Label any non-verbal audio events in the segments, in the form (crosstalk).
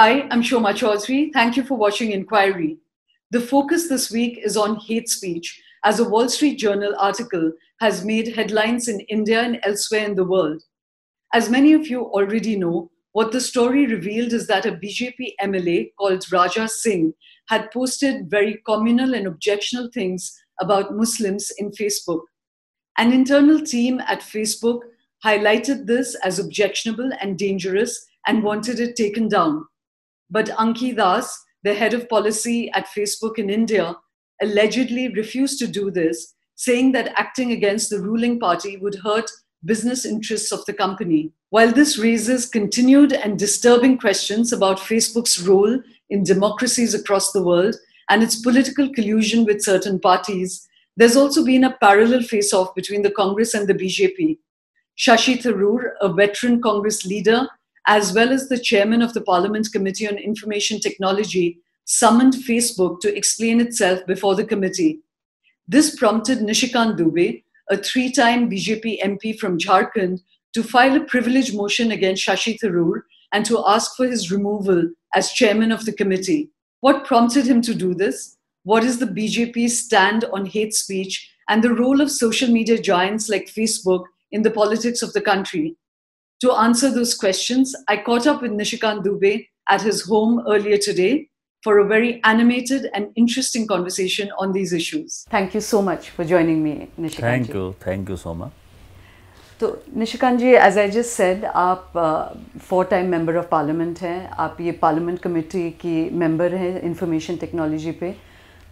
Hi, I'm Shoma Chaudhary. Thank you for watching Inquiry. The focus this week is on hate speech, as a Wall Street Journal article has made headlines in India and elsewhere in the world. As many of you already know, what the story revealed is that a BJP MLA called Raja Singh had posted very communal and objectionable things about Muslims in Facebook. An internal team at Facebook highlighted this as objectionable and dangerous and wanted it taken down. But Anki Das, the head of policy at Facebook in India, allegedly refused to do this, saying that acting against the ruling party would hurt business interests of the company. While this raises continued and disturbing questions about Facebook's role in democracies across the world and its political collusion with certain parties, there's also been a parallel face off between the Congress and the BJP. Shashi Tharoor, a veteran Congress leader, as well as the chairman of the Parliament Committee on Information Technology, summoned Facebook to explain itself before the committee. This prompted Nishikant Dubey, a three time BJP MP from Jharkhand, to file a privilege motion against Shashi Tharoor and to ask for his removal as chairman of the committee. What prompted him to do this? What is the BJP's stand on hate speech and the role of social media giants like Facebook in the politics of the country? To answer those questions, I caught up with Nishikant Dubey at his home earlier today for a very animated and interesting conversation on these issues. Thank you so much for joining me, Nishikant. Thank you. Thank you so much. तो Nishikant ji as I just said आप four time member of parliament हैं आप ये parliament committee की member हैं information technology पे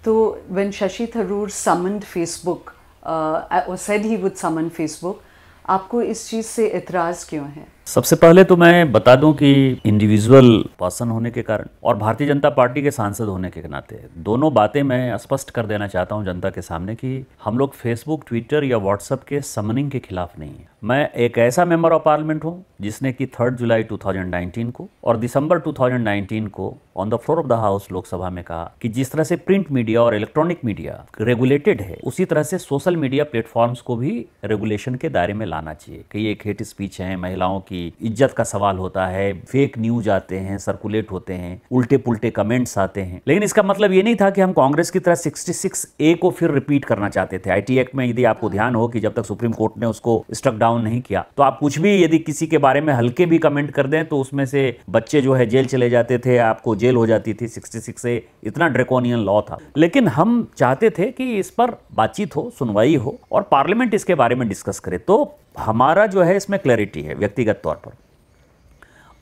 तो when Shashi Tharoor summoned Facebook और said he would summon Facebook आपको इस चीज़ से इतराज़ क्यों है? सबसे पहले तो मैं बता दूँ कि इंडिविजुअल पर्सन होने के कारण और भारतीय जनता पार्टी के सांसद होने के नाते दोनों बातें मैं स्पष्ट कर देना चाहता हूँ जनता के सामने कि हम लोग फेसबुक ट्विटर या व्हाट्सएप के समनिंग के खिलाफ नहीं है। मैं एक ऐसा मेंबर ऑफ़ पार्लियामेंट हूँ जिसने कि थर्ड जुलाई 2019 को और दिसंबर 2019 को on the floor of the house Lok Sabha में कहा कि जिस तरह से प्रिंट मीडिया और इलेक्ट्रॉनिक मीडिया रेगुलेटेड है, उसी तरह से सोशल मीडिया प्लेटफॉर्म्स को भी रेगुलेशन के दायरे में लाना चाहिए। कि एक हेट स्पीच है, महिलाओं की की इज़्ज़त का सवाल होता है फेक न्यूज़ आते हैं सर्कुलेट होते हैं उल्टे पुल्टे कमेंट्स आते हैं। लेकिन इसका मतलब ये नहीं था कि हम कांग्रेस की तरह 66 ए को फिर रिपीट करना चाहते थे। आईटी एक्ट में यदि आपको ध्यान हो कि जब तक सुप्रीम कोर्ट ने उसको स्ट्रक डाउन नहीं किया तो आप कुछ भी यदि किसी के बारे में हल्के भी कमेंट कर दें तो उसमें से बच्चे जो है जेल चले जाते थे, आपको जेल हो जाती थी। सिक्सटी ए इतना ड्रेकोनियन लॉ था। लेकिन हम चाहते थे कि इस पर बातचीत हो, सुनवाई हो और पार्लियामेंट इसके बारे में डिस्कस करे। तो हमारा जो है इसमें क्लैरिटी है, व्यक्तिगत तौर पर।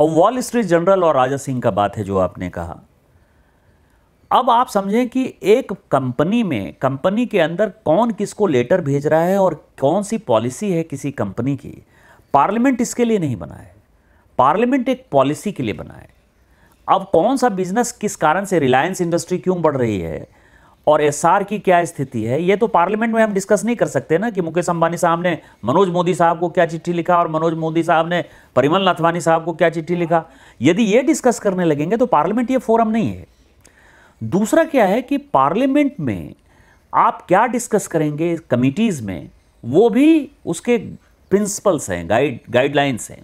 और वॉल स्ट्रीट जनरल और राजा सिंह का बात है जो आपने कहा। अब आप समझें कि एक कंपनी में कंपनी के अंदर कौन किसको लेटर भेज रहा है और कौन सी पॉलिसी है किसी कंपनी की पार्लियामेंट इसके लिए नहीं बना है पार्लियामेंट एक पॉलिसी के लिए बना है अब कौन सा बिज़नेस किस कारण से रिलायंस इंडस्ट्री क्यों बढ़ रही है? और एसआर की क्या स्थिति है? ये तो पार्लियामेंट में हम डिस्कस नहीं कर सकते ना कि मुकेश अंबानी साहब ने मनोज मोदी साहब को क्या चिट्ठी लिखा और मनोज मोदी साहब ने परिमल नथवानी साहब को क्या चिट्ठी लिखा। यदि ये डिस्कस करने लगेंगे तो पार्लियामेंट ये फोरम नहीं है। दूसरा क्या है कि पार्लियामेंट में आप क्या डिस्कस करेंगे कमिटीज़ में, वो भी उसके प्रिंसिपल्स हैं, गाइड, गाइडलाइंस हैं।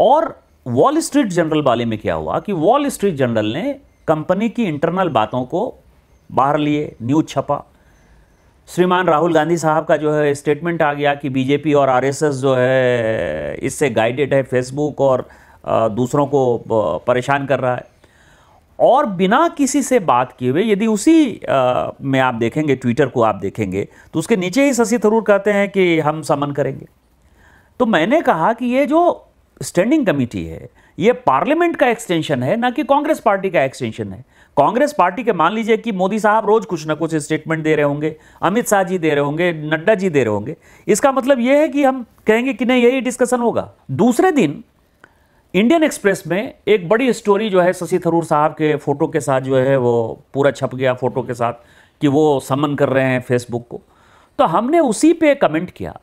और वॉल स्ट्रीट जनरल वाले में क्या हुआ कि वॉल स्ट्रीट जनरल ने कंपनी की इंटरनल बातों को बाहर लिए न्यूज़ छपा। श्रीमान राहुल गांधी साहब का जो है स्टेटमेंट आ गया कि बीजेपी और आरएसएस जो है, इससे गाइडेड है फेसबुक और दूसरों को परेशान कर रहा है। और बिना किसी से बात किए हुए, यदि उसी में आप देखेंगे ट्विटर को आप देखेंगे तो उसके नीचे ही शशि थरूर कहते हैं कि हम समन करेंगे। तो मैंने कहा कि ये जो स्टैंडिंग कमेटी है, ये पार्लियामेंट का एक्सटेंशन है, ना कि कांग्रेस पार्टी का एक्सटेंशन है। कांग्रेस पार्टी के मान लीजिए कि मोदी साहब रोज कुछ ना कुछ स्टेटमेंट दे रहे होंगे, अमित शाह जी दे रहे होंगे, नड्डा जी दे रहे होंगे। इसका मतलब यह है कि हम कहेंगे कि नहीं, यही डिस्कशन होगा। दूसरे दिन इंडियन एक्सप्रेस में एक बड़ी स्टोरी जो है शशि थरूर साहब के फ़ोटो के साथ जो है वो पूरा छप गया फ़ोटो के साथ कि वो समन कर रहे हैं फेसबुक को। तो हमने उसी पे कमेंट किया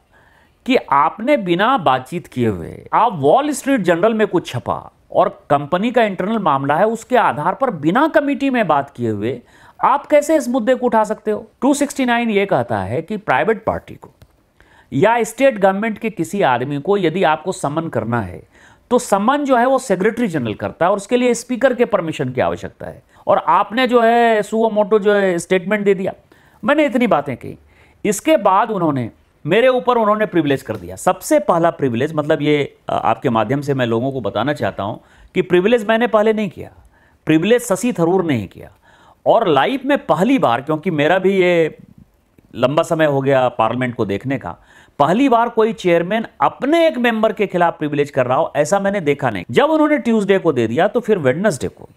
कि आपने बिना बातचीत किए हुए आप वॉल स्ट्रीट जर्नल में कुछ छपा। और कंपनी का इंटरनल मामला है, उसके आधार पर बिना कमिटी में बात किए हुए आप कैसे इस मुद्दे को उठा सकते हो? 269 ये कहता है कि प्राइवेट पार्टी को या स्टेट गवर्नमेंट के किसी आदमी को यदि आपको समन करना है तो सम्मान जो है वो सेक्रेटरी जनरल करता है और उसके लिए स्पीकर के परमिशन की आवश्यकता है। और आपने जो है सुओ मोटो जो है, स्टेटमेंट दे दिया। मैंने इतनी बातें कही। इसके बाद उन्होंने मेरे ऊपर उन्होंने प्रिविलेज कर दिया। सबसे पहला प्रिविलेज मतलब ये आपके माध्यम से मैं लोगों को बताना चाहता हूँ कि प्रिविलेज मैंने पहले नहीं किया। प्रिविलेज शशि थरूर ने ही किया। और लाइफ में पहली बार, क्योंकि मेरा भी ये लंबा समय हो गया पार्लियामेंट को देखने का, पहली बार कोई चेयरमैन अपने एक मेंबर के खिलाफ प्रिविलेज कर रहा हो, ऐसा मैंने देखा नहीं। जब उन्होंने ट्यूसडे को दे दिया तो फिर वेडनेसडे को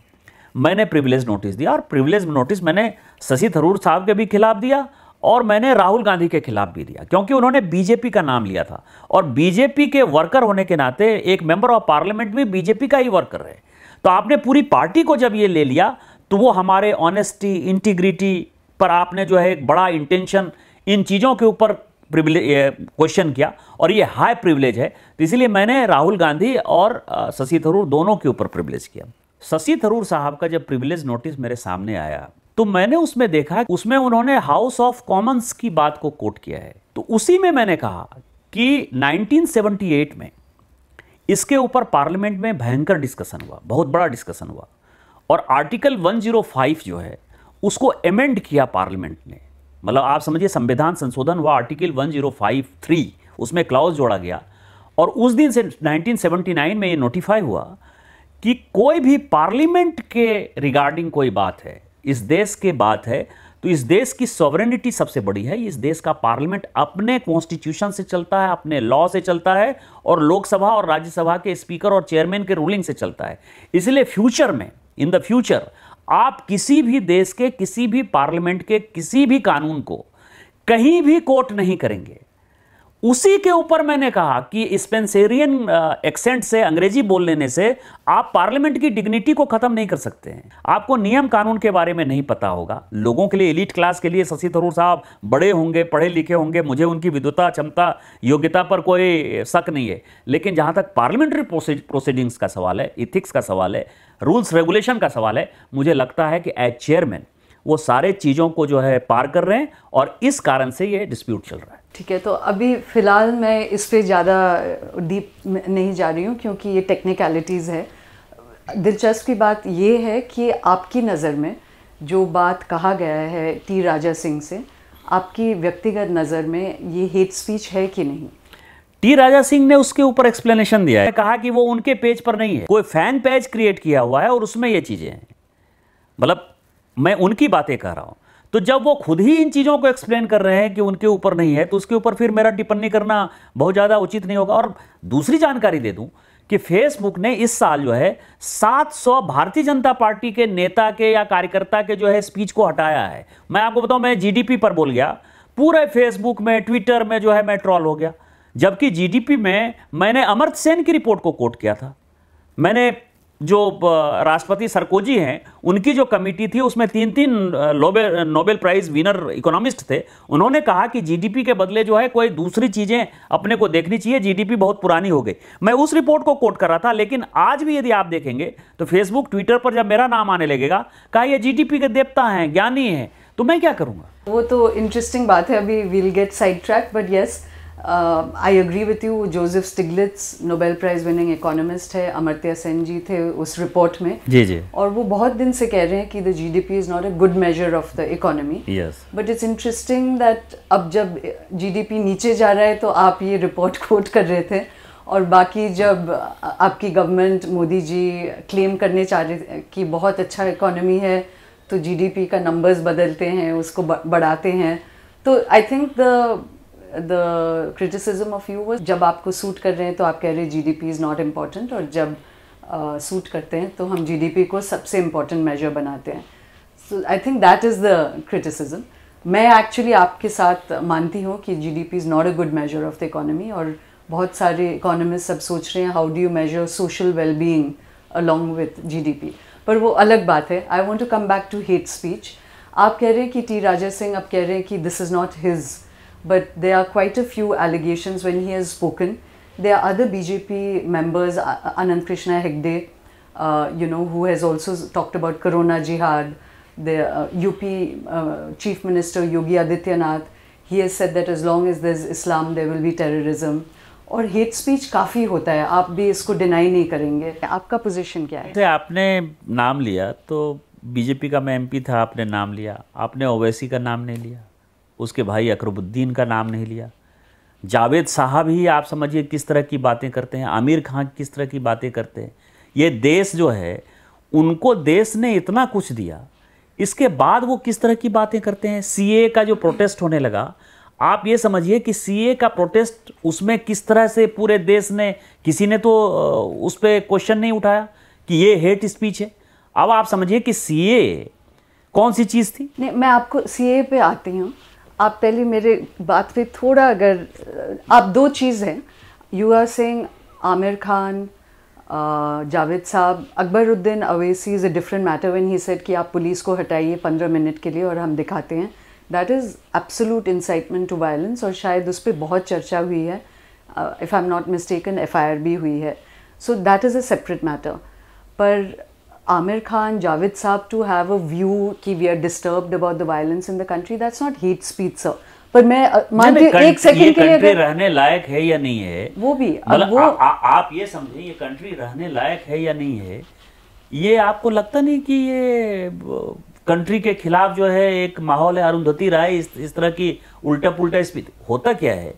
मैंने प्रिविलेज नोटिस दिया। और प्रिविलेज नोटिस मैंने शशि थरूर साहब के भी खिलाफ दिया और मैंने राहुल गांधी के खिलाफ भी दिया, क्योंकि उन्होंने बीजेपी का नाम लिया था। और बीजेपी के वर्कर होने के नाते एक मेंबर ऑफ़ पार्लियामेंट भी बीजेपी का ही वर्कर है तो आपने पूरी पार्टी को जब ये ले लिया तो वो हमारे ऑनेस्टी, इंटीग्रिटी पर आपने जो है एक बड़ा इंटेंशन इन चीज़ों के ऊपर क्वेश्चन किया, और ये हाई प्रिविलेज है। तो इसलिए मैंने राहुल गांधी और शशि थरूर दोनों के ऊपर प्रिविलेज किया। शशि थरूर साहब का जब प्रिविलेज नोटिस मेरे सामने आया तो मैंने उसमें देखा उसमें उन्होंने हाउस ऑफ़ कॉमन्स की बात को कोट किया है। तो उसी में मैंने कहा कि 1978 में इसके ऊपर पार्लियामेंट में भयंकर डिस्कशन हुआ, बहुत बड़ा डिस्कशन हुआ। और आर्टिकल 105 जो है, उसको एमेंड किया पार्लियामेंट ने। मतलब आप समझिए, संविधान संशोधन हुआ आर्टिकल 1053 उसमें क्लाउज जोड़ा गया। और उस दिन से 1979 में ये नोटिफाई हुआ कि कोई भी पार्लियामेंट के रिगार्डिंग कोई बात है इस देश के बात है तो इस देश की सॉवरेनिटी सबसे बड़ी है। इस देश का पार्लियामेंट अपने कॉन्स्टिट्यूशन से चलता है, अपने लॉ से चलता है और लोकसभा और राज्यसभा के स्पीकर और चेयरमैन के रूलिंग से चलता है। इसलिए फ्यूचर में इन द फ्यूचर आप किसी भी देश के, किसी भी पार्लियामेंट के, किसी भी कानून को कहीं भी कोर्ट नहीं करेंगे। उसी के ऊपर मैंने कहा कि स्पेंसेरियन एक्सेंट से, अंग्रेज़ी बोल लेने से आप पार्लियामेंट की डिग्निटी को खत्म नहीं कर सकते हैं। आपको नियम कानून के बारे में नहीं पता होगा। लोगों के लिए एलिट क्लास के लिए शशि थरूर साहब बड़े होंगे, पढ़े लिखे होंगे, मुझे उनकी विद्वता, क्षमता, योग्यता पर कोई शक नहीं है। लेकिन जहाँ तक पार्लियामेंट्री प्रोसीडिंग्स का सवाल है इथिक्स का सवाल है रूल्स रेगुलेशन का सवाल है, मुझे लगता है कि एज चेयरमैन वो सारे चीज़ों को जो है पार कर रहे हैं और इस कारण से ये डिस्प्यूट चल रहा है। ठीक है तो अभी फ़िलहाल मैं इस पर ज़्यादा डीप नहीं जा रही हूँ, क्योंकि ये टेक्निकलिटीज़ है। दिलचस्प की बात ये है कि आपकी नज़र में जो बात कहा गया है टी राजा सिंह से, आपकी व्यक्तिगत नज़र में ये हेट स्पीच है कि नहीं? टी राजा सिंह ने उसके ऊपर एक्सप्लेनेशन दिया है। कहा कि वो उनके पेज पर नहीं है। कोई फ़ैन पेज क्रिएट किया हुआ है और उसमें ये चीज़ें हैं। मतलब मैं उनकी बातें कह रहा हूँ। तो जब वो खुद ही इन चीज़ों को एक्सप्लेन कर रहे हैं कि उनके ऊपर नहीं है तो उसके ऊपर फिर मेरा टिप्पणी करना बहुत ज़्यादा उचित नहीं होगा। और दूसरी जानकारी दे दूँ कि फेसबुक ने इस साल जो है 700 भारतीय जनता पार्टी के नेता के या कार्यकर्ता के जो है स्पीच को हटाया है। मैं आपको बताऊँ, मैं जीडीपी पर बोल गया, पूरे फेसबुक में ट्विटर में जो है मैं ट्रॉल हो गया। जबकि जीडीपी में मैंने अमर्त सेन की रिपोर्ट को कोट किया था। मैंने जो राष्ट्रपति सरकोजी हैं, उनकी जो कमेटी थी, उसमें तीन तीन नोबेल प्राइज विनर इकोनॉमिस्ट थे। उन्होंने कहा कि जीडीपी के बदले जो है, कोई दूसरी चीज़ें अपने को देखनी चाहिए। जीडीपी बहुत पुरानी हो गई। मैं उस रिपोर्ट को कोट कर रहा था, लेकिन आज भी यदि आप देखेंगे तो फेसबुक, ट्विटर पर जब मेरा नाम आने लगेगा, कहा ये जीडीपी के देवता हैं, ज्ञानी हैं तो मैं क्या करूँगा? वो तो इंटरेस्टिंग बात है, अभी will get sidetrack but yes I agree with you Joseph Stiglitz Nobel prize winning economist है अमर्त्य सेन जी थे उस रिपोर्ट में। जी जी। और वो बहुत दिन से कह रहे हैं कि the GDP is not a good measure of the economy but it's interesting that अब जब जीडीपी नीचे जा रहा है तो आप ये रिपोर्ट कोट कर रहे थे। और बाकी जब आपकी गवर्नमेंट मोदी जी क्लेम करने चाह रहे कि बहुत अच्छा इकोनॉमी है तो जीडीपी का नंबर्स बदलते हैं उसको बढ़ाते हैं। तो I think the the criticism of you वो जब आपको सूट कर रहे हैं तो आप कह रहे हैं G D P is not important और जब सूट uh, करते हैं तो हम जी डी पी को सबसे इंपॉर्टेंट मेजर बनाते हैं. So I think that is the criticism मैं एक्चुअली आपके साथ मानती हूँ कि G D P is not a good measure of the economy और बहुत सारे इकोनॉमिस्ट सब सोच रहे हैं how do you measure social well being along with G D P पर वो अलग बात है। I want to come back to hate speech आप कह रहे हैं कि टी राजा सिंह आप कह रहे हैं कि this is not his but there are quite a few allegations when he has spoken. There are other BJP members, Anand Krishna Hegde, uh, you know, who has also talked about Corona Jihad. The uh, UP uh, Chief Minister Yogi Adityanath, he has said that as long as there's Islam, there will be terrorism. और hate speech काफ़ी होता है आप भी इसको deny नहीं करेंगे आपका पोजीशन क्या है आपने नाम लिया तो बीजेपी का मैं एमपी था आपने नाम लिया आपने ओवैसी का नाम नहीं लिया उसके भाई अकरबुद्दीन का नाम नहीं लिया। जावेद साहब ही आप समझिए किस तरह की बातें करते हैं, आमिर खान किस तरह की बातें करते हैं। ये देश जो है, उनको देश ने इतना कुछ दिया। इसके बाद वो किस तरह की बातें करते हैं? सीए का जो प्रोटेस्ट होने लगा, आप ये समझिए कि सीए का प्रोटेस्ट उसमें किस तरह से पूरे देश ने, किसी ने तो उस पर क्वेश्चन नहीं उठाया कि ये हेट स्पीच है। अब आप समझिए कि सीए कौन सी चीज़ थी? नहीं, मैं आपको सीए पे आती हूँ। आप पहले मेरे बात पे थोड़ा अगर, आप दो चीज़ हैं। You are saying Aamir Khan Javed साहब Akbaruddin Owaisi is a different matter when he said कि आप पुलिस को हटाइए पंद्रह मिनट के लिए और हम दिखाते हैं। That is absolute incitement to violence और शायद उस पर बहुत चर्चा हुई है। If I am not mistaken F I R भी हुई है। So that is a separate matter पर आमिर खान जावेद साहब टू हैव अ व्यू कि we are disturbed about the violence in the country that's not hate speech sir पर मैं मानती हूँ एक सेकंड के लिए अगर रहने लायक है या नहीं है? वो भी मतलब वो आ, आ, आप ये समझे ये कंट्री रहने लायक है या नहीं है? ये आपको लगता नहीं कि ये कंट्री के खिलाफ जो है एक माहौल है अरुंधति राय इस, इस तरह की उल्टा पुल्टा स्पीच होता क्या है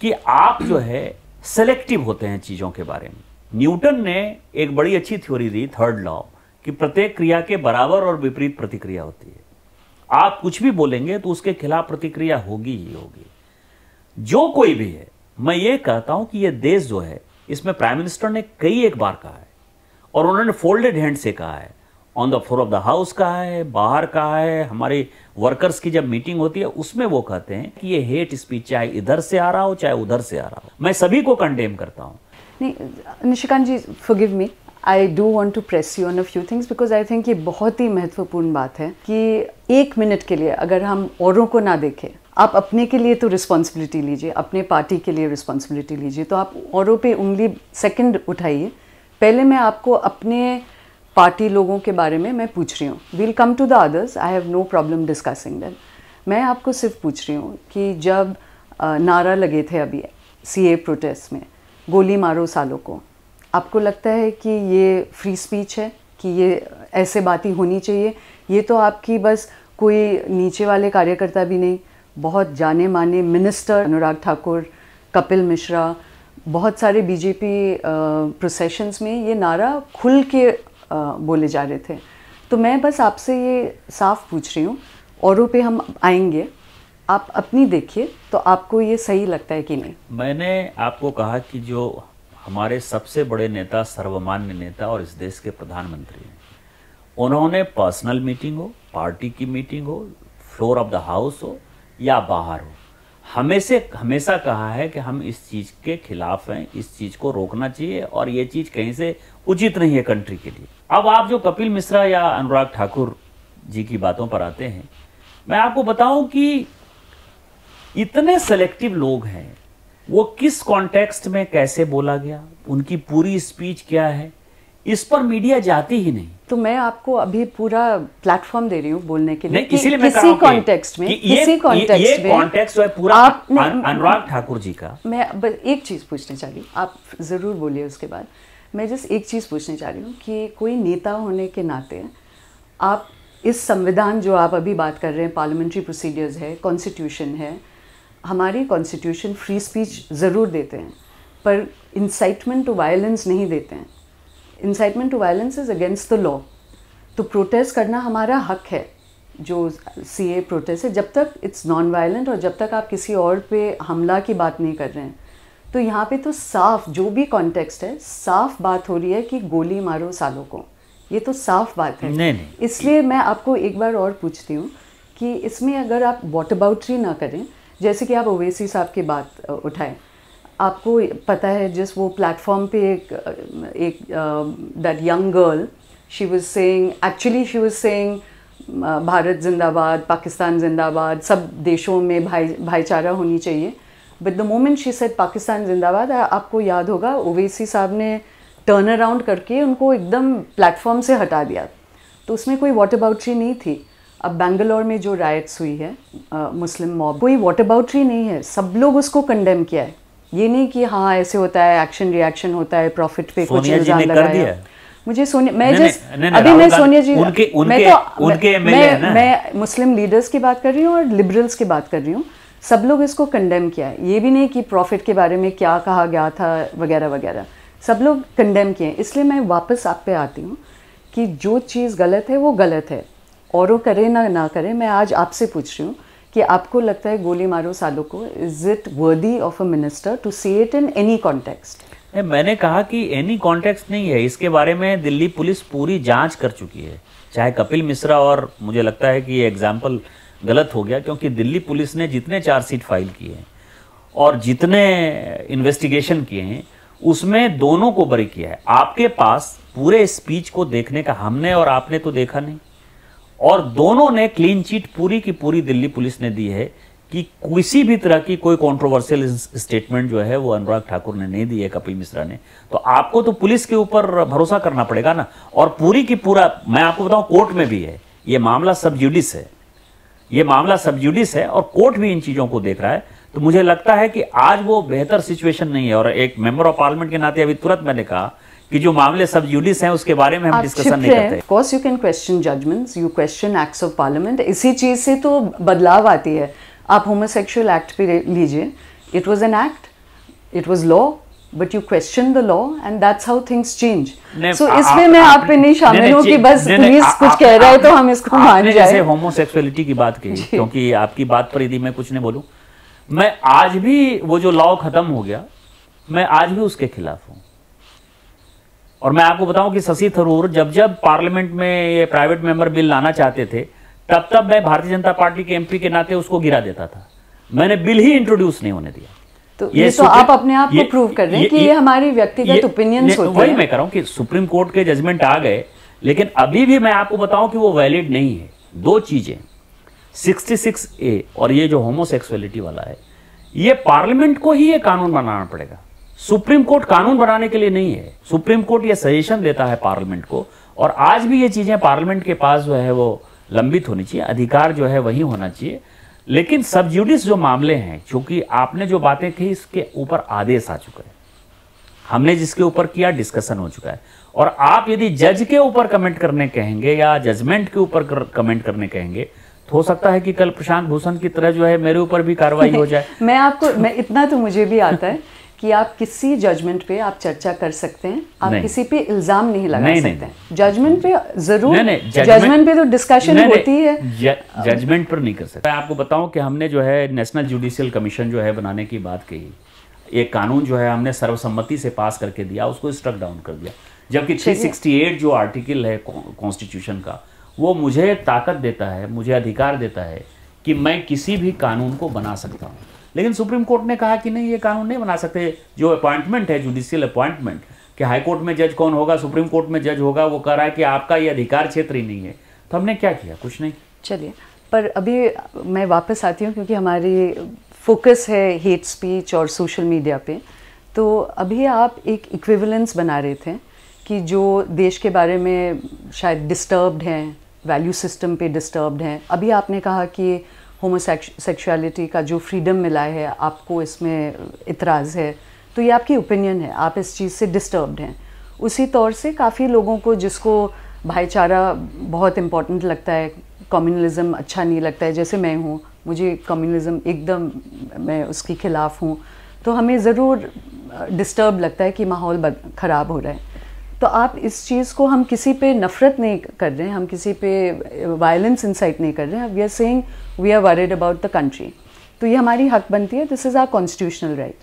कि आप जो है सेलेक्टिव होते हैं चीज़ों के बारे में? न्यूटन ने एक बड़ी अच्छी थ्योरी दी, थर्ड लॉ, कि प्रत्येक क्रिया के बराबर और विपरीत प्रतिक्रिया होती है। आप कुछ भी बोलेंगे तो उसके खिलाफ प्रतिक्रिया होगी ही होगी। जो कोई भी है, मैं ये कहता हूँ कि ये देश जो है, इसमें प्राइम मिनिस्टर ने कई एक बार कहा है, और उन्होंने फोल्डेड हैंड से कहा है। On the floor of the house कहा है, बाहर कहा है, हमारे वर्कर्स की जब मीटिंग होती है, उसमें वो कहते हैं कि ये हेट स्पीच चाहे इधर से आ रहा हो, चाहे उधर से आ रहा हो। मैं सभी को कंडेम करता हूँ। नहीं, Nishikant ji forgive me I do want to press you on a few things because I think ये बहुत ही महत्वपूर्ण बात है कि एक मिनट के लिए अगर हम औरों को ना देखें, आप अपने के लिए तो रिस्पॉन्सिबिलिटी लीजिए, अपने पार्टी के लिए रिस्पॉन्सिबिलिटी लीजिए तो आप औरों पे उंगली सेकंड उठाइए। पहले मैं आपको अपने पार्टी लोगों के बारे में मैं पूछ रही हूँ। Will come to the others I have no problem discussing then मैं आपको सिर्फ़ पूछ रही हूँ कि जब नारा लगे थे अभी सी ए प्रोटेस्ट में गोली मारो सालों को। आपको लगता है कि ये फ्री स्पीच है, कि ये ऐसे बात ही होनी चाहिए? ये तो आपकी बस कोई नीचे वाले कार्यकर्ता भी नहीं, बहुत जाने माने मिनिस्टर अनुराग ठाकुर, कपिल मिश्रा, बहुत सारे बीजेपी प्रोसेशंस में ये नारा खुल के बोले जा रहे थे। तो मैं बस आपसे ये साफ़ पूछ रही हूँ, औरों पे हम आएँगे। आप अपनी देखिए तो आपको ये सही लगता है कि नहीं? मैंने आपको कहा कि जो हमारे सबसे बड़े नेता, सर्वमान्य नेता और इस देश के प्रधानमंत्री हैं, उन्होंने पर्सनल मीटिंग हो, पार्टी की मीटिंग हो, फ्लोर ऑफ़ द हाउस हो या बाहर हो हमेशा हमेशा कहा है कि हम इस चीज़ के खिलाफ हैं, इस चीज़ को रोकना चाहिए और ये चीज़ कहीं से उचित नहीं है कंट्री के लिए। अब आप जो कपिल मिश्रा या अनुराग ठाकुर जी की बातों पर आते हैं, मैं आपको बताऊँ कि इतने सेलेक्टिव लोग हैं। वो किस कॉन्टेक्स्ट में कैसे बोला गया? उनकी पूरी स्पीच क्या है? इस पर मीडिया जाती ही नहीं। तो मैं आपको अभी पूरा प्लेटफॉर्म दे रही हूँ बोलने के लिए कि, मैं किसी कॉन्टेक्स्ट में किसी कॉन्टेक्स्ट में कॉन्टेक्स्ट है पूरा आप अनुराग ठाकुर जी का। मैं एक चीज़ पूछने चाह रही हूँ। आप ज़रूर बोलिए उसके बाद। मैं जस्ट एक चीज़ पूछने चाह रही हूँ कि कोई नेता होने के नाते आप इस संविधान जो आप अभी बात कर रहे हैं पार्लियामेंट्री प्रोसीडियर्स है कॉन्स्टिट्यूशन है हमारी कॉन्स्टिट्यूशन फ्री स्पीच ज़रूर देते हैं पर इंसाइटमेंट टू वायलेंस नहीं देते हैं। Incitement to violence is against the law तो प्रोटेस्ट करना हमारा हक है जो सी ए प्रोटेस्ट है। जब तक इट्स नॉन वायलेंट और जब तक आप किसी और पे हमला की बात नहीं कर रहे हैं तो यहाँ पे तो साफ़ जो भी कॉन्टेक्स्ट है साफ़ बात हो रही है कि गोली मारो सालों को। ये तो साफ़ बात है। नहीं नहीं। इसलिए मैं आपको एक बार और पूछती हूँ कि इसमें अगर आप वॉट अबाउट्री ना करें जैसे कि आप ओवैसी साहब की बात उठाएँ, आपको पता है जिस वो प्लेटफॉर्म पे एक एक that young girl she was saying actually she was saying Bharat जिंदाबाद, पाकिस्तान जिंदाबाद, सब देशों में भाई, भाईचारा होनी चाहिए। But the moment she said Pakistan जिंदाबाद आपको याद होगा, ओवैसी साहब ने टर्न अराउंड करके उनको एकदम प्लेटफॉर्म से हटा दिया। तो उसमें कोई वॉट अबाउट्री नहीं थी। अब बेंगलोर में जो राइट्स हुई है मुस्लिम मॉब कोई वॉट अबाउट्री नहीं है। सब लोग उसको कंडेम किया है। ये नहीं कि हाँ ऐसे होता है एक्शन रिएक्शन होता है प्रॉफिट पे कुछ इल्ज़ाम लगाया। मुझे सोनिया मैं जस्ट अभी मैं सोनिया जी उनके- उनके, मैं तो उनके मैं- ना? मैं मुस्लिम लीडर्स की बात कर रही हूँ और लिबरल्स की बात कर रही हूँ। सब लोग इसको कंडेम किया है। ये भी नहीं कि प्रॉफिट के बारे में क्या कहा गया था वगैरह वगैरह। सब लोग कंडेम किए हैं। इसलिए मैं वापस आप पे आती हूँ कि जो चीज़ गलत है वो गलत है। और वो करे ना ना करे, मैं आज आपसे पूछ रही हूँ कि आपको लगता है गोली मारो सालों को is it worthy of a minister to see it in any context मैंने कहा कि एनी कॉन्टेक्स्ट नहीं है, इसके बारे में दिल्ली पुलिस पूरी जाँच कर चुकी है। चाहे कपिल मिश्रा और मुझे लगता है कि ये एग्ज़ाम्पल गलत हो गया, क्योंकि दिल्ली पुलिस ने जितने चार्जशीट फ़ाइल किए हैं और जितने इन्वेस्टिगेशन किए हैं, उसमें दोनों को बरी किया है। आपके पास पूरे स्पीच को देखने का हमने और आपने तो देखा नहीं। और दोनों ने क्लीन चीट पूरी की पूरी दिल्ली पुलिस ने दी है कि किसी भी तरह की कोई कंट्रोवर्शियल स्टेटमेंट जो है वो अनुराग ठाकुर ने नहीं दी है, कपिल मिश्रा ने। तो आपको तो पुलिस के ऊपर भरोसा करना पड़ेगा ना। और पूरी की पूरा, मैं आपको बताऊँ, कोर्ट में भी है। ये मामला सब जुडिस है। ये मामला सब जुडिस है और कोर्ट भी इन चीज़ों को देख रहा है। तो मुझे लगता है कि आज वो बेहतर सिचुएशन नहीं है। और एक मेंबर ऑफ़ पार्लियामेंट के नाते अभी तुरंत मैंने कहा कि जो मामले सब जुडिस हैं उसके बारे में हम डिस्कशन नहीं करते। Course you can question judgements you question acts of parliament इसी चीज़ से तो बदलाव आती है। आप होमोसेक्सुअल एक्ट पे लीजिए। It was an act it was law but you question the law and that's how things change so इसमें मैं आप- पे नहीं शामिल हूँ कि बस पुलिस कुछ कह रहा है तो हम इसको मान जाए। होमोसेक्सुअलिटी की बात कही (laughs) क्योंकि आपकी बात पर यदि मैं कुछ नहीं बोलूँ। मैं आज भी वो जो लॉ खत्म हो गया मैं आज भी उसके खिलाफ हूँ। और मैं आपको बताऊँ कि शशि थरूर जब जब पार्लियामेंट में ये प्राइवेट मेंबर बिल लाना चाहते थे तब तब मैं भारतीय जनता पार्टी के एमपी के नाते उसको गिरा देता था। मैंने बिल ही इंट्रोड्यूस नहीं होने दिया। तो ये तो सुप्रीम- आप अपने आप को प्रूव कर रहे हैं कि ये ये हमारी व्यक्तिगत ये- होती वही मैं कर रहा हूँ कि सुप्रीम कोर्ट के जजमेंट आ गए लेकिन अभी भी मैं आपको बताऊँ कि वो वैलिड नहीं है। दो चीज़ें। 66 ए और ये जो होमोसेक्सुअलिटी वाला है ये पार्लियामेंट को ही ये कानून बनाना पड़ेगा। सुप्रीम कोर्ट कानून बनाने के लिए नहीं है। सुप्रीम कोर्ट ये सजेशन देता है पार्लियामेंट को और आज भी ये चीज़ें पार्लियामेंट के पास जो है वो लंबित होनी चाहिए अधिकार जो है वही होना चाहिए। लेकिन सबजुडिस जो मामले हैं क्योंकि आपने जो बातें कही इसके ऊपर आदेश आ चुका है। हमने जिसके ऊपर किया डिस्कशन हो चुका है। और आप यदि जज के ऊपर कमेंट करने कहेंगे या जजमेंट के ऊपर कर, कमेंट करने कहेंगे तो हो सकता है कि कल प्रशांत भूषण की तरह जो है मेरे ऊपर भी कार्रवाई हो जाए। मैं आपको मैं इतना तो मुझे भी आता है (laughs) कि आप किसी जजमेंट पे आप चर्चा कर सकते हैं आप। किसी पे इल्ज़ाम नहीं लगा नहीं, सकते। हैं जजमेंट पे ज़रूर जजमेंट पे तो डिस्कशन होती है। जजमेंट पर नहीं कर सकते। मैं आपको बताऊँ कि हमने जो है नेशनल जुडिशियल कमीशन जो है बनाने की बात कही। एक कानून जो है हमने सर्वसम्मति से पास करके दिया उसको स्ट्रक डाउन कर दिया। जबकि 368 जो आर्टिकल है कॉन्स्टिट्यूशन का वो मुझे ताकत देता है मुझे अधिकार देता है कि मैं किसी भी कानून को बना सकता हूँ। लेकिन सुप्रीम कोर्ट ने कहा कि नहीं, ये कानून नहीं बना सकते। जो अपॉइंटमेंट है जुडिशियल अपॉइंटमेंट कि हाई कोर्ट में जज कौन होगा, सुप्रीम कोर्ट में जज होगा, वो कह रहा है कि आपका ये अधिकार क्षेत्र ही नहीं है। तो हमने क्या किया? कुछ नहीं। चलिए, पर अभी मैं वापस आती हूँ, क्योंकि हमारी फोकस है हेट स्पीच और सोशल मीडिया पे। तो अभी आप एक इक्विवेलेंस बना रहे थे कि जो देश के बारे में शायद डिस्टर्ब्ड हैं वैल्यू सिस्टम पे डिस्टर्ब्ड हैं। अभी आपने कहा कि होमोसेक्सुअलिटी का जो फ्रीडम मिला है, आपको इसमें इतराज़ है। तो ये आपकी ओपिनियन है, आप इस चीज़ से डिस्टर्ब्ड हैं। उसी तौर से काफ़ी लोगों को जिसको भाईचारा बहुत इम्पोर्टेंट लगता है कम्युनलिज्म अच्छा नहीं लगता है, जैसे मैं हूँ, मुझे कम्युनलिज्म एकदम मैं उसके खिलाफ हूँ तो हमें ज़रूर डिस्टर्ब लगता है कि माहौल ख़राब हो रहा है। तो आप इस चीज़ को हम किसी पे नफ़रत नहीं कर रहे हैं, हम किसी पे वायलेंस इंसाइट नहीं कर रहे हैं। We are saying we are worried about the country तो ये हमारी हक बनती है। This is our constitutional right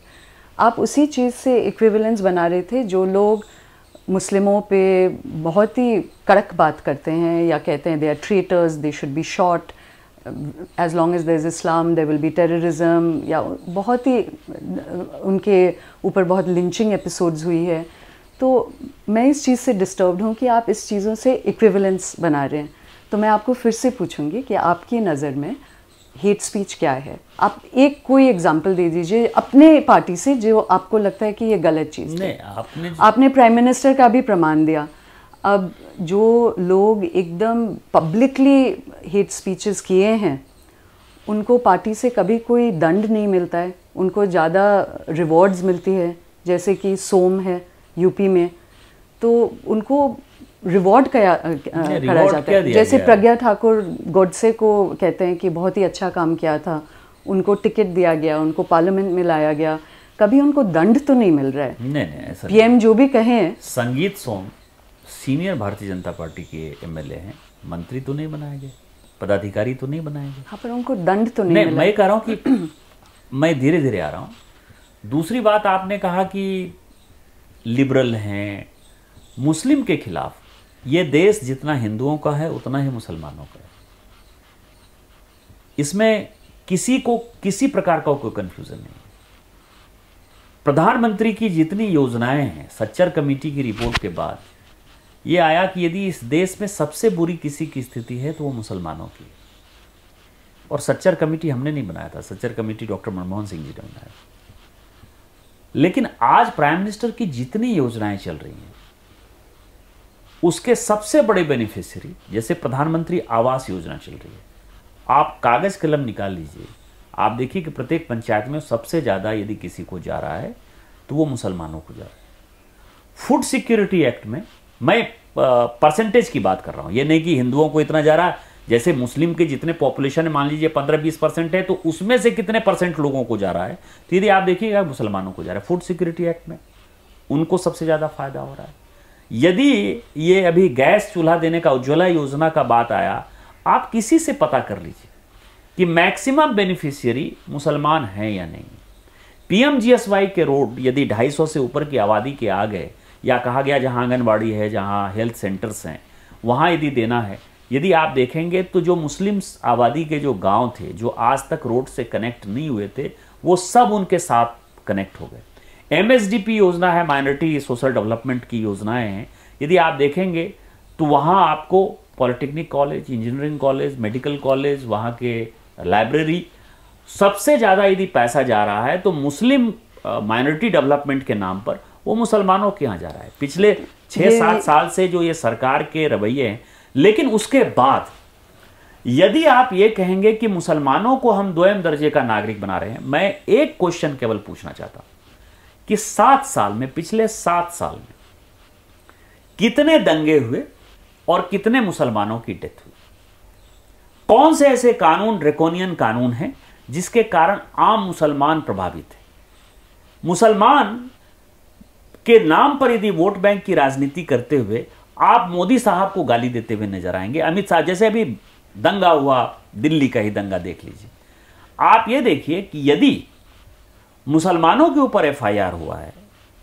आप उसी चीज़ से इक्विवेलेंस बना रहे थे जो लोग मुस्लिमों पे बहुत ही कड़क बात करते हैं या कहते हैं they are traitors they should be shot as long as there is Islam they will be terrorism या बहुत ही उनके ऊपर बहुत लिंचिंग एपिसोड्स हुई है। तो मैं इस चीज़ से डिस्टर्ब्ड हूँ कि आप इस चीज़ों से इक्विवेलेंस बना रहे हैं। तो मैं आपको फिर से पूछूँगी कि आपकी नज़र में हेट स्पीच क्या है? आप एक कोई एग्जांपल दे दीजिए अपने पार्टी से जो आपको लगता है कि ये गलत चीज़ है। नहीं आपने आपने प्राइम मिनिस्टर का भी प्रमाण दिया। अब जो लोग एकदम पब्लिकली हेट स्पीचेस किए हैं उनको पार्टी से कभी कोई दंड नहीं मिलता है। उनको ज़्यादा रिवॉर्ड्स मिलती है जैसे कि सोम है। यूपी में तो उनको रिवॉर्ड करा करा जाता है। जैसे प्रज्ञा ठाकुर गोडसे को कहते हैं कि बहुत ही अच्छा काम किया था। उनको टिकट दिया गया उनको पार्लियामेंट में लाया गया। कभी उनको दंड तो नहीं मिल रहा है। नहीं नहीं ऐसा पीएम जो भी कहें। संगीत सोम सीनियर भारतीय जनता पार्टी के एमएलए हैं मंत्री तो नहीं बनाए गए पदाधिकारी तो नहीं बनाए गए। हाँ पर उनको दंड तो नहीं, नहीं मैं कह रहा हूँ कि (clears throat) मैं धीरे धीरे आ रहा हूँ। दूसरी बात आपने कहा कि लिबरल हैं, मुस्लिम के खिलाफ, ये देश जितना हिंदुओं का है, उतना ही मुसलमानों का है। इसमें किसी को, किसी प्रकार का कोई कंफ्यूजन नहीं प्रधानमंत्री की जितनी योजनाएँ हैं, सच्चर कमेटी की रिपोर्ट के बाद, ये आया कि यदि इस देश में सबसे बुरी किसी की स्थिति है तो वो मुसलमानों की और सच्चर कमेटी हमने नहीं बनाया था, सच्चर कमेटी डॉक्टर मनमोहन सिंह जी ने बनाया लेकिन आज प्राइम मिनिस्टर की जितनी योजनाएँ चल रही हैं, उसके सबसे बड़े बेनिफिशियरी, जैसे प्रधानमंत्री आवास योजना चल रही है। आप कागज़ कलम निकाल लीजिए। आप देखिए कि प्रत्येक पंचायत में सबसे ज़्यादा यदि किसी को जा रहा है तो वो मुसलमानों को जा रहा है। फ़ूड सिक्योरिटी एक्ट में मैं परसेंटेज की बात कर रहा हूँ। ये नहीं कि हिंदुओं को इतना जा रहा है जैसे मुस्लिम के जितने पॉपुलेशन मान लीजिए पंद्रह बीस परसेंट है तो उसमें से कितने परसेंट लोगों को जा रहा है? तो यदि आप देखिएगा, मुसलमानों को जा रहा है। फ़ूड सिक्योरिटी एक्ट में उनको सबसे ज़्यादा फ़ायदा हो रहा है। यदि ये अभी गैस चूल्हा देने का, उज्ज्वला योजना का बात आया, आप किसी से पता कर लीजिए कि मैक्सिमम बेनिफिशियरी मुसलमान हैं या नहीं। पीएमजीएसवाई के रोड यदि 250 से ऊपर की आबादी के आ गए या कहा गया जहाँ आंगनबाड़ी है, जहाँ हेल्थ सेंटर्स हैं, वहाँ यदि देना है यदि आप देखेंगे तो जो मुस्लिम आबादी के जो गाँव थे जो आज तक रोड से कनेक्ट नहीं हुए थे वो सब उनके साथ कनेक्ट हो गए। एमएसडीपी योजना है माइनॉरिटी सोशल डेवलपमेंट की योजनाएँ हैं। यदि आप देखेंगे तो वहाँ आपको polytechnic college engineering college medical college वहाँ के लाइब्रेरी सबसे ज़्यादा यदि पैसा जा रहा है तो मुस्लिम माइनॉरिटी डेवलपमेंट के नाम पर वो मुसलमानों के यहाँ जा रहा है। पिछले छः सात साल से जो ये सरकार के रवैये हैं लेकिन उसके बाद, यदि आप ये कहेंगे कि मुसलमानों को हम दोयम दर्जे का नागरिक बना रहे हैं, मैं एक क्वेश्चन केवल पूछना चाहता कि सात साल में, पिछले सात साल में कितने दंगे हुए और कितने मुसलमानों की डेथ हुई? कौन से ऐसे कानून रेकोनियन कानून हैं, जिसके कारण आम मुसलमान प्रभावित है? मुसलमान के नाम पर यदि वोट बैंक की राजनीति करते हुए आप मोदी साहब को गाली देते हुए नज़र आएँगे। अमित शाह, जैसे अभी दंगा हुआ, दिल्ली का ही दंगा देख लीजिए। आप ये देखिए कि यदि मुसलमानों के ऊपर एफआईआर हुआ है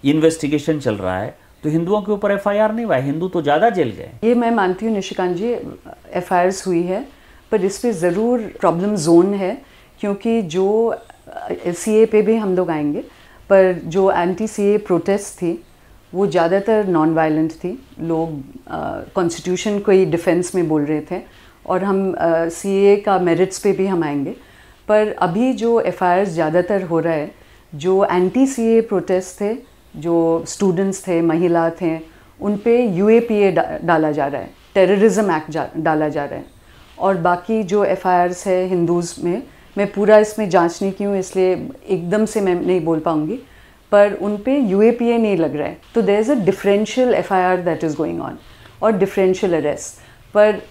इन्वेस्टिगेशन चल रहा है तो हिंदुओं के ऊपर एफआईआर नहीं हुआ हिंदू तो ज़्यादा जेल गए। ये मैं मानती हूँ निशिकांत जी एफ़ हुई है, पर इस पर ज़रूर प्रॉब्लम जोन है, क्योंकि जो सी पे भी हम लोग आएँगे, पर जो एंटी सी प्रोटेस्ट थी वो ज़्यादातर नॉन वायलेंट थी। लोग कॉन्स्टिट्यूशन को ही डिफेंस में बोल रहे थे और हम सी ए का मेरिट्स पे भी हम आएँगे। पर अभी जो एफ़ ज़्यादातर हो रहा है, जो एंटी सी ए प्रोटेस्ट थे, जो स्टूडेंट्स थे, महिला थे, उन पर यू ए पी ए डाला जा रहा है। टेररिज्म एक्ट जा, डाला जा रहा है। और बाकी जो एफ़ है हिंदूज़ में, मैं पूरा इसमें जाँच नहीं की हूँ, इसलिए एकदम से मैं नहीं बोल पाऊँगी। पर उन पे यू नहीं लग रहा है। तो there is a differential F I R that is going on और डिफरेंशियल अरेस्ट पर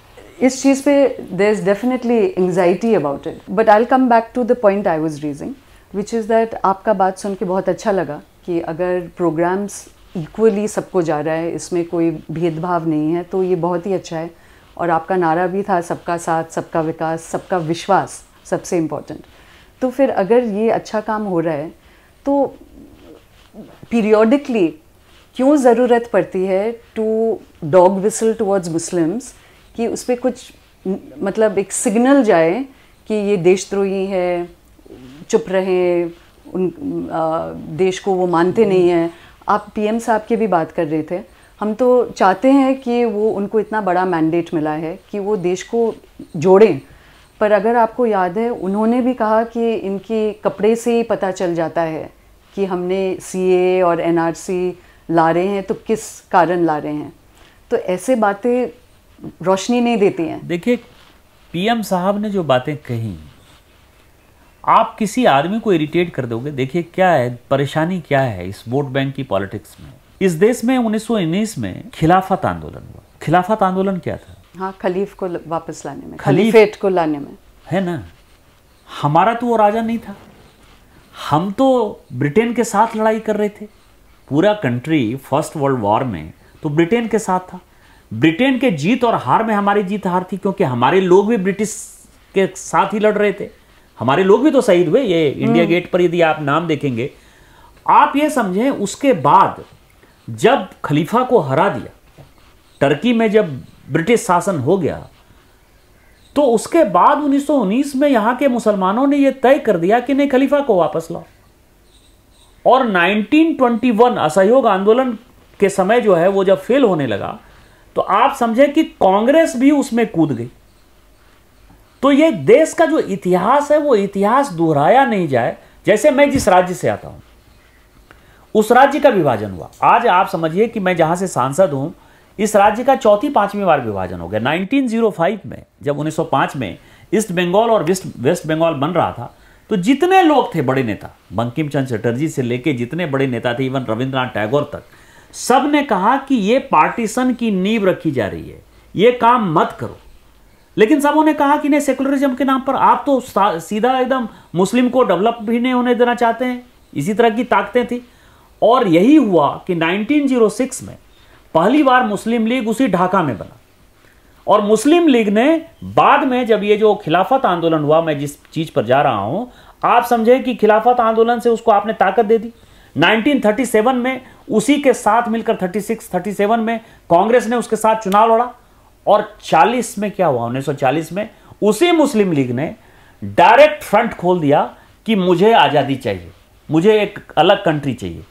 इस चीज़ पे there is definitely anxiety about it but I come back to the point I was raising which is that आपका बात सुन के बहुत अच्छा लगा कि अगर प्रोग्राम्स इक्वली सबको जा रहा है, इसमें कोई भेदभाव नहीं है तो ये बहुत ही अच्छा है। और आपका नारा भी था सबका साथ, सबका विकास, सबका विश्वास सबसे इम्पोर्टेंट तो फिर अगर ये अच्छा काम हो रहा है तो पीरियोडिकली क्यों ज़रूरत पड़ती है to dog whistle towards Muslims कि उस पर कुछ मतलब एक सिग्नल जाए कि ये देशद्रोही है चुप रहें उन आ, देश को वो मानते नहीं हैं। आप पीएम साहब की भी बात कर रहे थे। हम तो चाहते हैं कि वो उनको इतना बड़ा मैंडेट मिला है कि वो देश को जोड़ें। पर अगर आपको याद है उन्होंने भी कहा कि इनके कपड़े से ही पता चल जाता है। कि हमने सीए और एनआरसी ला रहे हैं तो किस कारण ला रहे हैं? तो ऐसे बातें रोशनी नहीं देती हैं। देखिए पीएम साहब ने जो बातें कही आप किसी आदमी को इरिटेट कर दोगे देखिए क्या है परेशानी क्या है इस वोट बैंक की पॉलिटिक्स में। इस देश में उन्नीस सौ उन्नीस में खिलाफत आंदोलन हुआ। खिलाफत आंदोलन क्या था? हाँ खलीफ को वापस लाने में खलीफेट को लाने में। है ना? हमारा तो वो राजा नहीं था। हम तो ब्रिटेन के साथ लड़ाई कर रहे थे। पूरा कंट्री फ़र्स्ट वर्ल्ड वॉर में तो ब्रिटेन के साथ था। ब्रिटेन के जीत और हार में हमारी जीत हार थी क्योंकि हमारे लोग भी ब्रिटिश के साथ ही लड़ रहे थे। हमारे लोग भी तो शहीद हुए। ये इंडिया गेट हम्म। पर यदि आप नाम देखेंगे आप ये समझें उसके बाद जब खलीफा को हरा दिया टर्की में जब ब्रिटिश शासन हो गया तो उसके बाद 1919 में यहाँ के मुसलमानों ने यह तय कर दिया कि नहीं खलीफा को वापस लाओ। और 1921 असहयोग आंदोलन के समय जो है वो जब फेल होने लगा तो आप समझे कि कांग्रेस भी उसमें कूद गई। तो ये देश का जो इतिहास है, वो इतिहास दोहराया नहीं जाए, जैसे मैं जिस राज्य से आता हूँ, उस राज्य का विभाजन हुआ। आज आप समझिए कि मैं जहाँ से सांसद हूँ इस राज्य का चौथी पांचवी बार विभाजन हो गया। 1905 में, जब 1905 में ईस्ट बंगाल और वेस्ट वेस्ट बंगाल बन रहा था तो जितने लोग थे बड़े नेता, बंकिम चंद्र चटर्जी से लेके जितने बड़े नेता थे, इवन रविंद्रनाथ टैगोर तक सबने कहा कि ये पार्टीशन की नींव रखी जा रही है। ये काम मत करो। लेकिन सबों ने कहा कि नहीं सेकुलरिज्म के नाम पर आप तो सीधा एकदम मुस्लिम को डेवलप भी नहीं होने देना चाहते हैं। इसी तरह की ताकतें थी। और यही हुआ कि 1906 में पहली बार मुस्लिम लीग उसी ढाका में बना। और मुस्लिम लीग ने बाद में जब ये जो खिलाफत आंदोलन हुआ, मैं जिस चीज़ पर जा रहा हूँ, आप समझे कि खिलाफत आंदोलन से उसको आपने ताकत दे दी। 1937 में उसी के साथ मिलकर 36 37 में कांग्रेस ने उसके साथ चुनाव लड़ा। और 40 में क्या हुआ? 1940 में उसी मुस्लिम लीग ने डायरेक्ट फ्रंट खोल दिया कि मुझे आज़ादी चाहिए, मुझे एक अलग कंट्री चाहिए।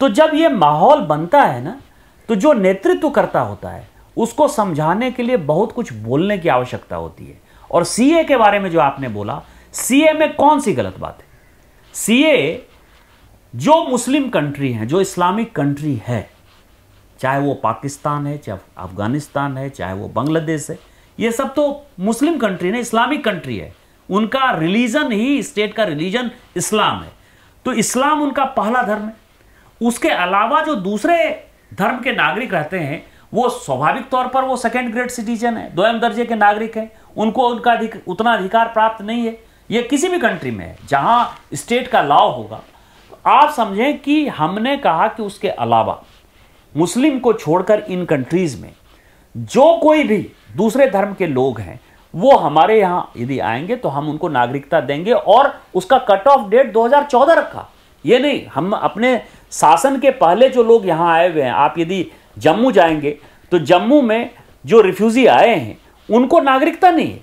तो जब ये माहौल बनता है ना तो जो नेतृत्व करता होता है, उसको समझाने के लिए बहुत कुछ बोलने की आवश्यकता होती है। और सीए के बारे में जो आपने बोला सीए में कौन सी गलत बात है? सीए जो मुस्लिम कंट्री है, जो इस्लामिक कंट्री है, चाहे वो पाकिस्तान है, चाहे अफ़गानिस्तान है, चाहे वो बांग्लादेश है, ये सब तो मुस्लिम कंट्री ने इस्लामिक कंट्री है। उनका रिलीजन ही स्टेट का रिलीजन इस्लाम है। तो इस्लाम उनका पहला धर्म है। उसके अलावा जो दूसरे धर्म के नागरिक रहते हैं, वो स्वाभाविक तौर पर वो सेकेंड ग्रेड सिटीजन है, दोयम दर्जे के नागरिक हैं, उनको उनका अधिक, उतना अधिकार प्राप्त नहीं है। ये किसी भी कंट्री में है, जहाँ स्टेट का लॉ होगा। आप समझें कि हमने कहा कि उसके अलावा मुस्लिम को छोड़कर इन कंट्रीज़ में जो कोई भी दूसरे धर्म के लोग हैं, वो हमारे यहाँ यदि आएँगे तो हम उनको नागरिकता देंगे और उसका कट ऑफ़ डेट 2014 रखा। ये नहीं, हम अपने शासन के पहले जो लोग यहाँ आए हुए हैं आप यदि जम्मू जाएँगे तो जम्मू में जो रिफ्यूजी आए हैं उनको नागरिकता नहीं है।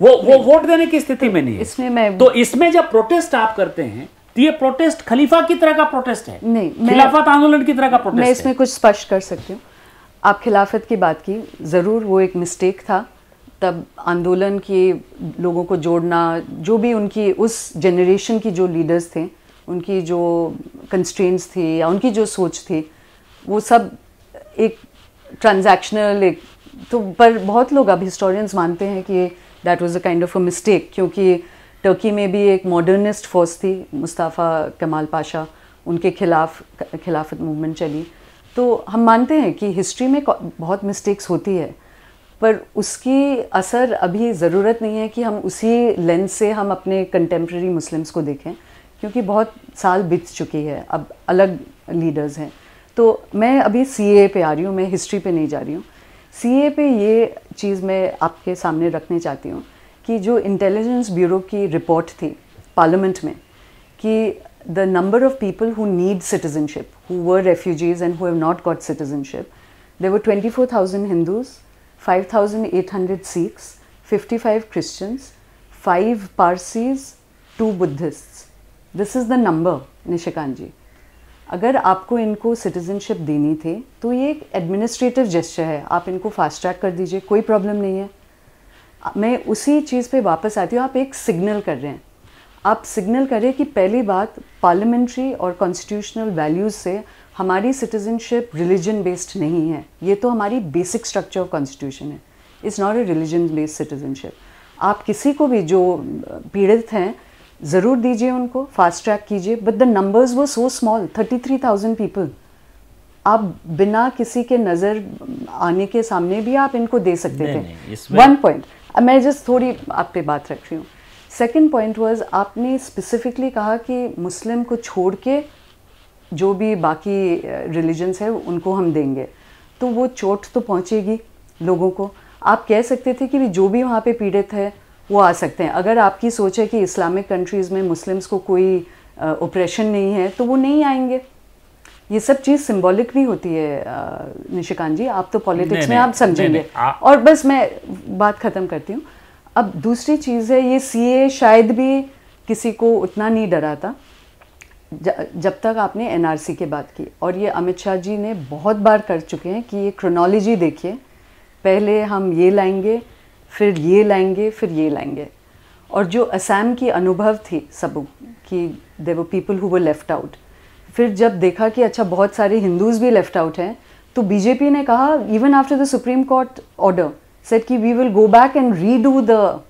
वो वो वोट देने की स्थिति में नहीं है। इसमें मैं तो इसमें जब प्रोटेस्ट आप करते हैं तो ये प्रोटेस्ट खलीफा की तरह का प्रोटेस्ट है? नहीं खिलाफत आंदोलन की तरह का प्रोटेस्ट मैं इसमें कुछ स्पष्ट कर सकती हूँ। आप खिलाफत की बात की ज़रूर वो एक मिस्टेक था। तब आंदोलन के लोगों को जोड़ना जो भी उनकी उस जनरेशन की जो लीडर्स थे उनकी जो कंस्ट्रेंट्स थी या उनकी जो सोच थी, वो सब एक ट्रांजैक्शनल एक तो पर बहुत लोग अब हिस्टोरियंस मानते हैं कि that was a kind of a mistake क्योंकि टर्की में भी एक मॉडर्निस्ट फोर्स थी मुस्ताफ़ा कमाल पाशा उनके खिलाफ, खिलाफत मूवमेंट चली। तो हम मानते हैं कि हिस्ट्री में बहुत मिस्टेक्स होती है, पर उसकी असर अभी ज़रूरत नहीं है कि हम उसी लेंस से हम अपने कंटेम्प्रेरी मुस्लिम्स को देखें। क्योंकि बहुत साल बीत चुकी है, अब अलग लीडर्स हैं। तो मैं अभी सी ए पे आ रही हूँ, मैं हिस्ट्री पे नहीं जा रही हूँ। सी ए पे ये चीज़ मैं आपके सामने रखने चाहती हूँ कि जो इंटेलिजेंस ब्यूरो की रिपोर्ट थी पार्लियामेंट में, कि the number of people who need citizenship who were refugees and who have not got citizenship there were twenty four thousand Hindus five thousand eight hundred six fifty this is the number Nishikant ji अगर आपको इनको citizenship देनी थी तो ये एक administrative gesture है। आप इनको फास्ट ट्रैक कर दीजिए, कोई प्रॉब्लम नहीं है। मैं उसी चीज़ पे वापस आती हूँ। आप एक सिग्नल कर रहे हैं। आप सिग्नल करें कि पहली बात पार्लियामेंट्री और कॉन्स्टिट्यूशनल वैल्यूज़ से हमारी सिटीजनशिप रिलीजन बेस्ड नहीं है। ये तो हमारी बेसिक स्ट्रक्चर ऑफ़ कॉन्स्टिट्यूशन है। It's not a religion based citizenship आप किसी को भी जो पीड़ित हैं ज़रूर दीजिए उनको फास्ट ट्रैक कीजिए बट द नंबर्स वो so small thirty three thousand people आप बिना किसी के नज़र आने के सामने भी आप इनको दे सकते नहीं, थे। वन पॉइंट मैं जस्ट थोड़ी आप पे बात रख रही हूँ। सेकेंड पॉइंट वॉज़ आपने स्पेसिफिकली कहा कि मुस्लिम को छोड़ के जो भी बाकी रिलीजन्स है उनको हम देंगे। तो वो चोट तो पहुंचेगी लोगों को। आप कह सकते थे कि जो भी वहाँ पे पीड़ित है वो आ सकते हैं। अगर आपकी सोच है कि इस्लामिक कंट्रीज़ में मुस्लिम्स को कोई ओप्रेशन नहीं है तो वो नहीं आएँगे। ये सब चीज़ सिंबॉलिक भी होती है निशिकांत जी। आप तो पॉलिटिक्स में आप समझेंगे। और बस मैं बात ख़त्म करती हूँ। अब दूसरी चीज़ है ये सीए शायद भी किसी को उतना नहीं डराता। जब तक आपने एनआरसी की बात की और ये अमित शाह जी ने बहुत बार कर चुके हैं कि ये क्रोनोलॉजी देखिए। पहले हम ये लाएँगे फिर ये लाएँगे, फिर ये लाएँगे। और जो असम की अनुभव थी सब कि दे वो people who were left out फिर जब देखा कि अच्छा बहुत सारे हिंदूज भी लेफ़्ट आउट हैं तो बीजेपी ने कहा even after the supreme court order set that we will go back and redo the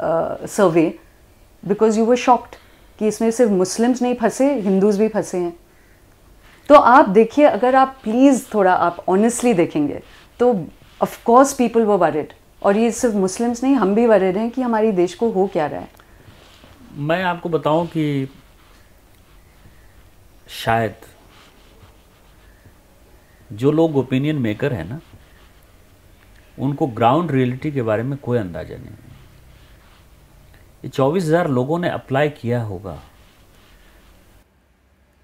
survey because you were shocked कि इसमें सिर्फ़ मुस्लिम्स नहीं फंसे हिंदूज भी फंसे हैं। तो आप देखिए, अगर आप प्लीज़ थोड़ा आप ऑनेस्टली देखेंगे तो ऑफ़ कोर्स पीपल वो वरिड और ये सिर्फ़ मुस्लिम्स नहीं, हम भी वरिड हैं कि हमारे देश को हो क्या रहा है। मैं आपको बताऊँ कि शायद जो लोग ओपिनियन मेकर हैं ना, उनको ग्राउंड रियलिटी के बारे में कोई अंदाज़ा नहीं है। ये चौबीस हज़ार लोगों ने अप्लाई किया होगा।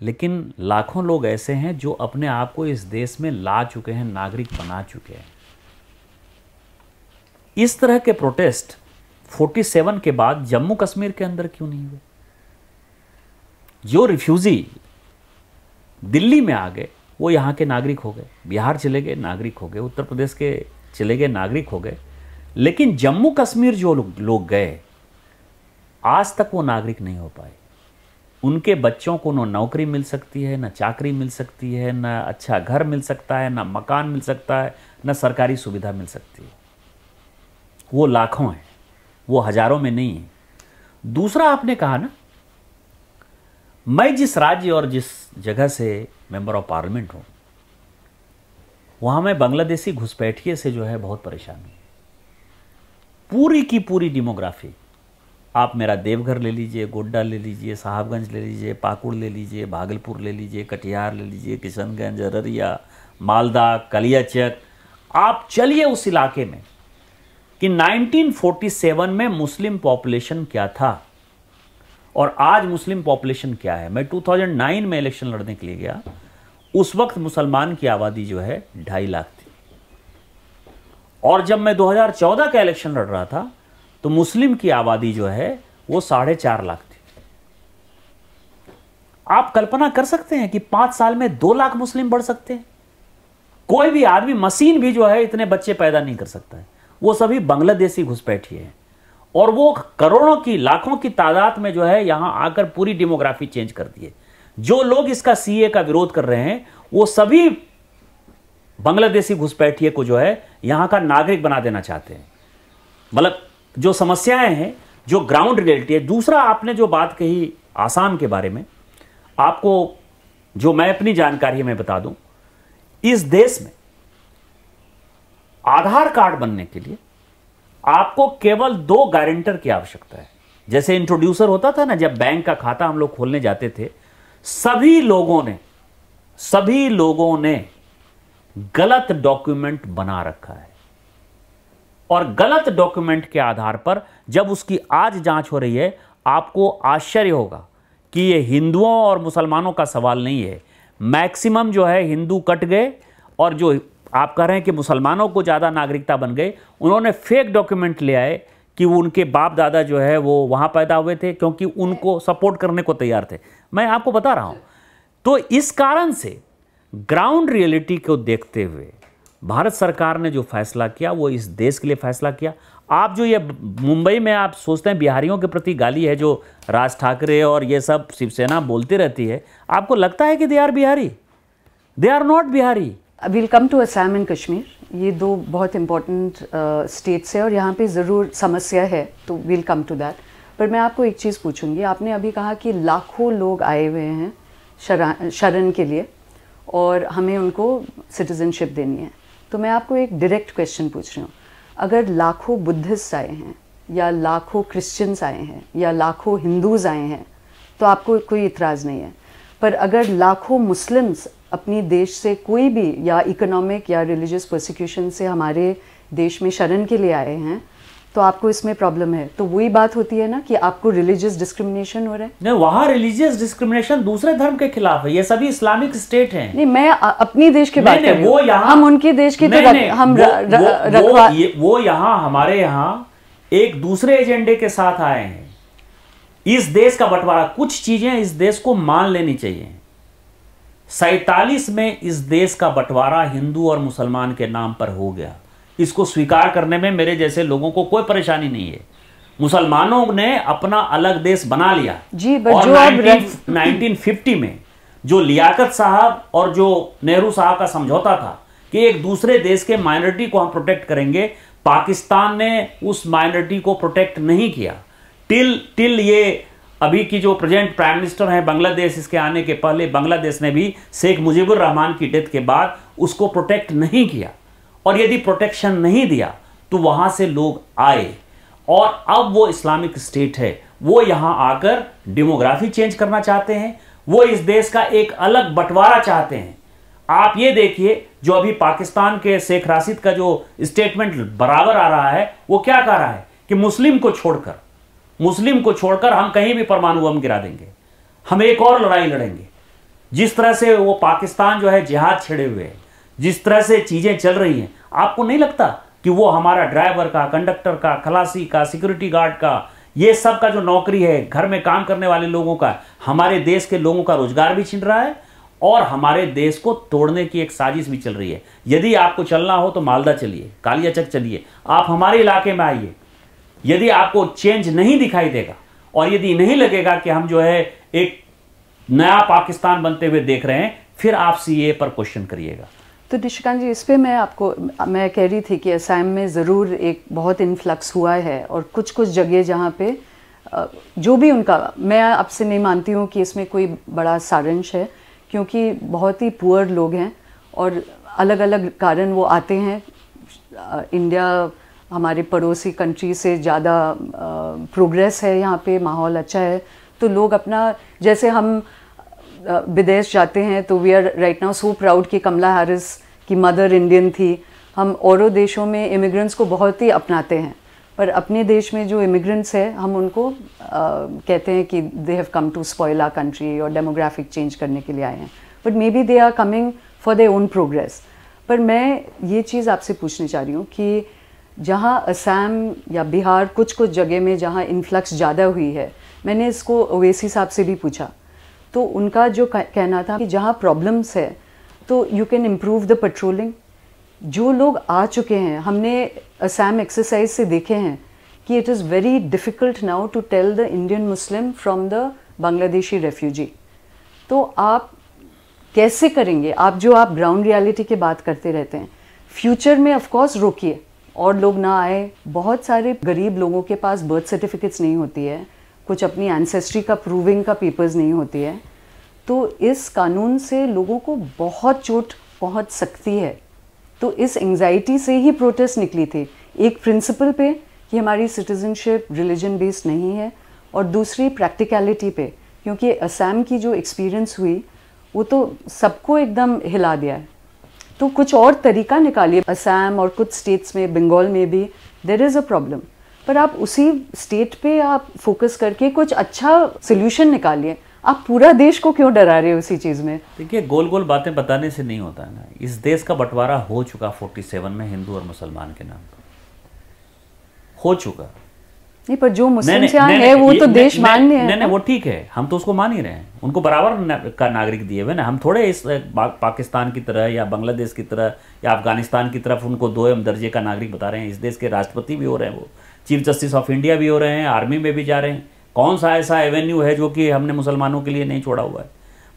लेकिन लाखों लोग ऐसे हैं जो अपने आप को इस देश में ला चुके हैं, नागरिक बना चुके हैं। इस तरह के प्रोटेस्ट 47 के बाद जम्मू कश्मीर के अंदर क्यों नहीं हुए? जो रिफ्यूजी दिल्ली में आ गए, वो यहाँ के नागरिक हो गए। बिहार चले गए, नागरिक हो गए। उत्तर प्रदेश के चले गए, नागरिक हो गए। लेकिन जम्मू कश्मीर जो लोग गए, आज तक वो नागरिक नहीं हो पाए। उनके बच्चों को न नौकरी मिल सकती है, न चाकरी मिल सकती है, न अच्छा घर मिल सकता है, न मकान मिल सकता है, न सरकारी सुविधा मिल सकती है। वो लाखों हैं, वो हज़ारों में नहीं है। दूसरा आपने कहा ना, मैं जिस राज्य और जिस जगह से मेंबर ऑफ़ पार्लियामेंट हूँ, वहाँ मैं बांग्लादेशी घुसपैठिए से जो है बहुत परेशान हूँ। पूरी की पूरी डिमोग्राफी आप मेरा देवघर ले लीजिए, गोड्डा ले लीजिए, साहबगंज ले लीजिए, पाकुड़ ले लीजिए, भागलपुर ले लीजिए, कटिहार ले लीजिए, किशनगंज, अररिया, मालदा, कलियाचक, आप चलिए उस इलाके में। कि 1947 में मुस्लिम पॉपुलेशन क्या था? और आज मुस्लिम पॉपुलेशन क्या है? मैं 2009 में इलेक्शन लड़ने के लिए गया। उस वक्त मुसलमान की आबादी जो है, ढाई लाख थी। और जब मैं 2014 का इलेक्शन लड़ रहा था तो मुस्लिम की आबादी जो है, वो साढ़े चार लाख थी। आप कल्पना कर सकते हैं कि पाँच साल में दो लाख मुस्लिम बढ़ सकते हैं। कोई भी आदमी मशीन भी जो है, इतने बच्चे पैदा नहीं कर सकता है। वो सभी बांग्लादेशी घुसपैठिए हैं। और वो करोड़ों की, लाखों की तादाद में जो है यहाँ आकर पूरी डेमोग्राफी चेंज कर दिए जो लोग इसका सीए का विरोध कर रहे हैं, वो सभी बांग्लादेशी घुसपैठिए को जो है यहाँ का नागरिक बना देना चाहते हैं। मतलब जो समस्याएँ हैं, जो ग्राउंड रियलिटी है, दूसरा आपने जो बात कही आसाम के बारे में, आपको जो मैं अपनी जानकारी में बता दूँ। इस देश में आधार कार्ड बनने के लिए आपको केवल दो गारंटर की आवश्यकता है। जैसे इंट्रोड्यूसर होता था ना, जब बैंक का खाता हम लोग खोलने जाते थे, सभी लोगों ने, सभी लोगों ने गलत डॉक्यूमेंट बना रखा है। और गलत डॉक्यूमेंट के आधार पर जब उसकी आज जाँच हो रही है, आपको आश्चर्य होगा कि ये हिंदुओं और मुसलमानों का सवाल नहीं है। मैक्सिमम जो है, हिंदू कट गए और जो आप कह रहे हैं कि मुसलमानों को ज़्यादा नागरिकता बन गई। उन्होंने फेक डॉक्यूमेंट ले आए कि वो उनके बाप दादा जो है वो वहाँ पैदा हुए थे, क्योंकि उनको सपोर्ट करने को तैयार थे। मैं आपको बता रहा हूँ। तो इस कारण से ग्राउंड रियलिटी को देखते हुए भारत सरकार ने जो फैसला किया, वो इस देश के लिए फैसला किया। आप जो ये मुंबई में आप सोचते हैं, बिहारियों के प्रति गाली है जो राज ठाकरे और ये सब शिवसेना बोलती रहती है, आपको लगता है कि they are Bihari? They are not Bihari. Will come to Assam and Kashmir ये दो बहुत इंपॉर्टेंट स्टेट्स है और यहाँ पे ज़रूर समस्या है तो विल कम टू दैट पर मैं आपको एक चीज़ पूछूँगी। आपने अभी कहा कि लाखों लोग आए हुए हैं शरण के लिए और हमें उनको सिटीज़नशिप देनी है। तो मैं आपको एक डायरेक्ट क्वेश्चन पूछ रही हूँ। अगर लाखों बुद्धिस्ट आए हैं या लाखों क्रिश्चियंस आए हैं या लाखों हिंदूज़ आए हैं तो आपको कोई इतराज़ नहीं है। पर अगर लाखों मुस्लिम्स अपनी देश से कोई भी या इकोनॉमिक या रिलीजियस प्रोसिक्यूशन से हमारे देश में शरण के लिए आए हैं तो आपको इसमें प्रॉब्लम है। तो वही बात होती है ना कि आपको रिलीजियस डिस्क्रिमिनेशन हो रहा है। नहीं वहाँ रिलीजियस डिस्क्रिमिनेशन दूसरे धर्म के खिलाफ है। ये सभी इस्लामिक स्टेट हैं। नहीं मैं अपनी देश की बात कर रही हूँ। हम उनके देश की तो नहीं, हम वो, रखवा वो यहाँ हमारे यहाँ एक दूसरे एजेंडे के साथ आए हैं। इस देश का बंटवारा कुछ चीज़ें इस देश को मान लेनी चाहिए। सैतालीस में इस देश का बंटवारा हिंदू और मुसलमान के नाम पर हो गया। इसको स्वीकार करने में मेरे जैसे लोगों को कोई परेशानी नहीं है। मुसलमानों ने अपना अलग देश बना लिया। जी और जो 19, 1950 में जो लियाकत साहब और जो नेहरू साहब का समझौता था कि एक दूसरे देश के माइनॉरिटी को हम प्रोटेक्ट करेंगे पाकिस्तान ने उस माइनॉरिटी को प्रोटेक्ट नहीं किया। टिल टिल ये अभी की जो प्रेजेंट प्राइम मिनिस्टर हैं बांग्लादेश इसके आने के पहले बांग्लादेश ने भी शेख मुजीबुर रहमान की डेथ के बाद उसको प्रोटेक्ट नहीं किया। और यदि प्रोटेक्शन नहीं दिया तो वहाँ से लोग आए। और अब वो इस्लामिक स्टेट है। वो यहाँ आकर डेमोग्राफी चेंज करना चाहते हैं। वो इस देश का एक अलग बंटवारा चाहते हैं। आप ये देखिए, जो अभी पाकिस्तान के शेख राशिद का जो स्टेटमेंट बराबर आ रहा है, वो क्या कह रहा है? कि मुस्लिम को छोड़कर। मुस्लिम को छोड़कर हम कहीं भी परमाणु बम गिरा देंगे। हम एक और लड़ाई लड़ेंगे। जिस तरह से वो पाकिस्तान जो है जिहाद छिड़े हुए है, जिस तरह से चीज़ें चल रही हैं, आपको नहीं लगता कि वो हमारा ड्राइवर का, कंडक्टर का, खलासी का, सिक्योरिटी गार्ड का, ये सब का जो नौकरी है, घर में काम करने वाले लोगों का, हमारे देश के लोगों का रोज़गार भी छिन रहा है और हमारे देश को तोड़ने की एक साजिश भी चल रही है। यदि आपको चलना हो तो मालदा चलिए, कालियाचक चलिए। आप हमारे इलाके में आइए। यदि आपको चेंज नहीं दिखाई देगा और यदि नहीं लगेगा कि हम जो है एक नया पाकिस्तान बनते हुए देख रहे हैं, फिर आप सीए पर क्वेश्चन करिएगा। तो निशिकांत जी, इस पर मैं आपको, मैं कह रही थी कि असम में ज़रूर एक बहुत इन्फ्लक्स हुआ है और कुछ कुछ जगह जहाँ पे जो भी उनका, मैं आपसे नहीं मानती हूँ कि इसमें कोई बड़ा सारंश है, क्योंकि बहुत ही पुअर लोग हैं और अलग अलग कारण वो आते हैं इंडिया हमारे पड़ोसी कंट्री से ज़्यादा प्रोग्रेस है यहाँ पे माहौल अच्छा है। तो लोग अपना जैसे हम विदेश जाते हैं तो we are right now so proud कि कमला हैरिस की मदर इंडियन थी। हम औरों देशों में इमिग्रेंट्स को बहुत ही अपनाते हैं। पर अपने देश में जो इमिग्रेंट्स है हम उनको आ, कहते हैं कि they have come to spoil our country और डेमोग्राफिक चेंज करने के लिए आए हैं। But maybe they are coming for their own progress पर मैं ये चीज़ आपसे पूछने चाह रही हूँ कि जहाँ असम या बिहार कुछ कुछ जगह में जहाँ इन्फ्लक्स ज़्यादा हुई है, मैंने इसको ओवेसी साहब से भी पूछा। तो उनका जो कहना था कि जहाँ प्रॉब्लम्स है तो you can improve the patrolling जो लोग आ चुके हैं, हमने असम एक्सरसाइज से देखे हैं कि it is very difficult now to tell the Indian Muslim from the Bangladeshi refugee तो आप कैसे करेंगे? आप जो आप ग्राउंड रियलिटी की बात करते रहते हैं फ्यूचर में ऑफकोर्स रोकिए। और लोग ना आए। बहुत सारे गरीब लोगों के पास बर्थ सर्टिफिकेट्स नहीं होती है। कुछ अपनी एंसेस्ट्री का प्रूविंग का पेपर्स नहीं होती है। तो इस कानून से लोगों को बहुत चोट पहुँच सकती है। तो इस एंजाइटी से ही प्रोटेस्ट निकली थी। एक प्रिंसिपल पे कि हमारी सिटीजनशिप रिलीजन बेस्ड नहीं है और दूसरी प्रैक्टिकलिटी पे, क्योंकि असम की जो एक्सपीरियंस हुई, वो तो सबको एकदम हिला दिया है। तो कुछ और तरीका निकालिए। असम और कुछ स्टेट्स में, बंगाल में भी देर इज़ अ प्रॉब्लम पर आप उसी स्टेट पे आप फोकस करके कुछ अच्छा सोल्यूशन निकालिए। आप पूरा देश को क्यों डरा रहे हो उसी चीज़ में? देखिए गोल गोल बातें बताने से नहीं होता है ना। इस देश का बंटवारा हो चुका 47 में हिंदू और मुसलमान के नाम पर। हो चुका। नहीं पर जो मुस्लिम यहाँ है वो तो देश मान्य है। नहीं नहीं वो ठीक है हम तो उसको मान ही रहे हैं उनको बराबर का नागरिक दिए हुए ना हम थोड़े इस पाकिस्तान की तरह या बांग्लादेश की तरह या अफ़गानिस्तान की तरफ़ उनको दो एम दर्जे का नागरिक बता रहे हैं। इस देश के राष्ट्रपति भी हो रहे हैं वो चीफ जस्टिस ऑफ़ इंडिया भी हो रहे हैं आर्मी में भी जा रहे हैं। कौन सा ऐसा एवेन्यू है जो कि हमने मुसलमानों के लिए नहीं छोड़ा हुआ है?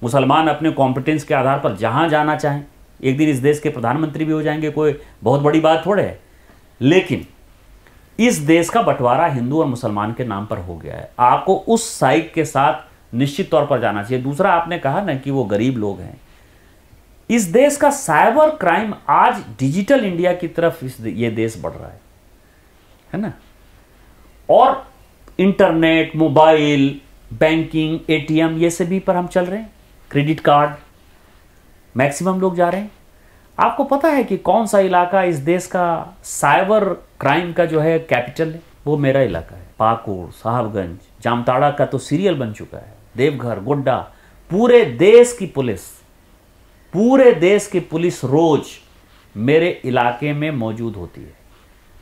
मुसलमान अपने कॉम्पिटेंस के आधार पर जहाँ जाना चाहें एक दिन इस देश के प्रधानमंत्री भी हो जाएँगे कोई बहुत बड़ी बात थोड़े है। लेकिन इस देश का बंटवारा हिंदू और मुसलमान के नाम पर हो गया है। आपको उस साइड के साथ निश्चित तौर पर जाना चाहिए। दूसरा, आपने कहा ना कि वो गरीब लोग हैं। इस देश का साइबर क्राइम आज डिजिटल इंडिया की तरफ़ इस ये देश बढ़ रहा है। है ना? और इंटरनेट, मोबाइल, बैंकिंग, एटीएम, ये सभी पर हम चल रहे हैं। क्रेडिट कार्ड, मैक्सिमम लोग जा रहे हैं। आपको पता है कि कौन सा इलाका इस देश का साइबर क्राइम का जो है कैपिटल है? वो मेरा इलाका है। पाकुड़, साहबगंज, जामताड़ा का तो सीरियल बन चुका है। देवघर, गोड्डा, पूरे देश की पुलिस, पूरे देश की पुलिस रोज मेरे इलाके में मौजूद होती है।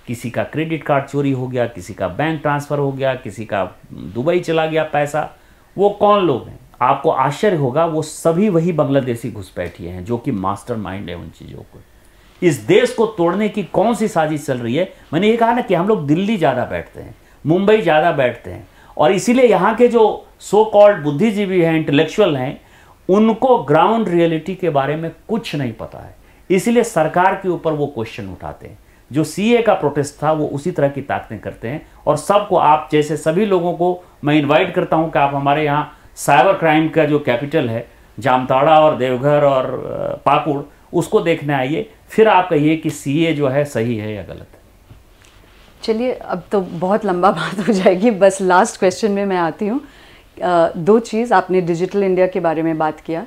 किसी का क्रेडिट कार्ड चोरी हो गया, किसी का बैंक ट्रांसफ़र हो गया, किसी का दुबई चला गया पैसा। वो कौन लोग हैं? आपको आश्चर्य होगा, वो सभी वही बांग्लादेशी घुसपैठिए हैं, जो कि मास्टर माइंड है उन चीज़ों को। इस देश को तोड़ने की कौन सी साजिश चल रही है? मैंने ये कहा ना कि हम लोग दिल्ली ज़्यादा बैठते हैं, मुंबई ज़्यादा बैठते हैं, और इसीलिए यहाँ के जो सो कॉल्ड बुद्धिजीवी हैं इंटेलेक्चुअल हैं, उनको ग्राउंड रियलिटी के बारे में कुछ नहीं पता है। इसलिए सरकार के ऊपर वो क्वेश्चन उठाते हैं। जो सीए का प्रोटेस्ट था, वो उसी तरह की ताकतें करते हैं, और सबको आप जैसे सभी लोगों को मैं इनवाइट करता हूँ कि आप हमारे यहाँ साइबर क्राइम का जो कैपिटल है, जामताड़ा और देवघर और पाकुड़, उसको देखने आइए, फिर आप कहिए कि सीए जो है सही है या गलत है। चलिए, अब तो बहुत लंबा बात हो जाएगी, बस लास्ट क्वेश्चन में मैं आती हूँ। दो चीज़, आपने डिजिटल इंडिया के बारे में बात किया।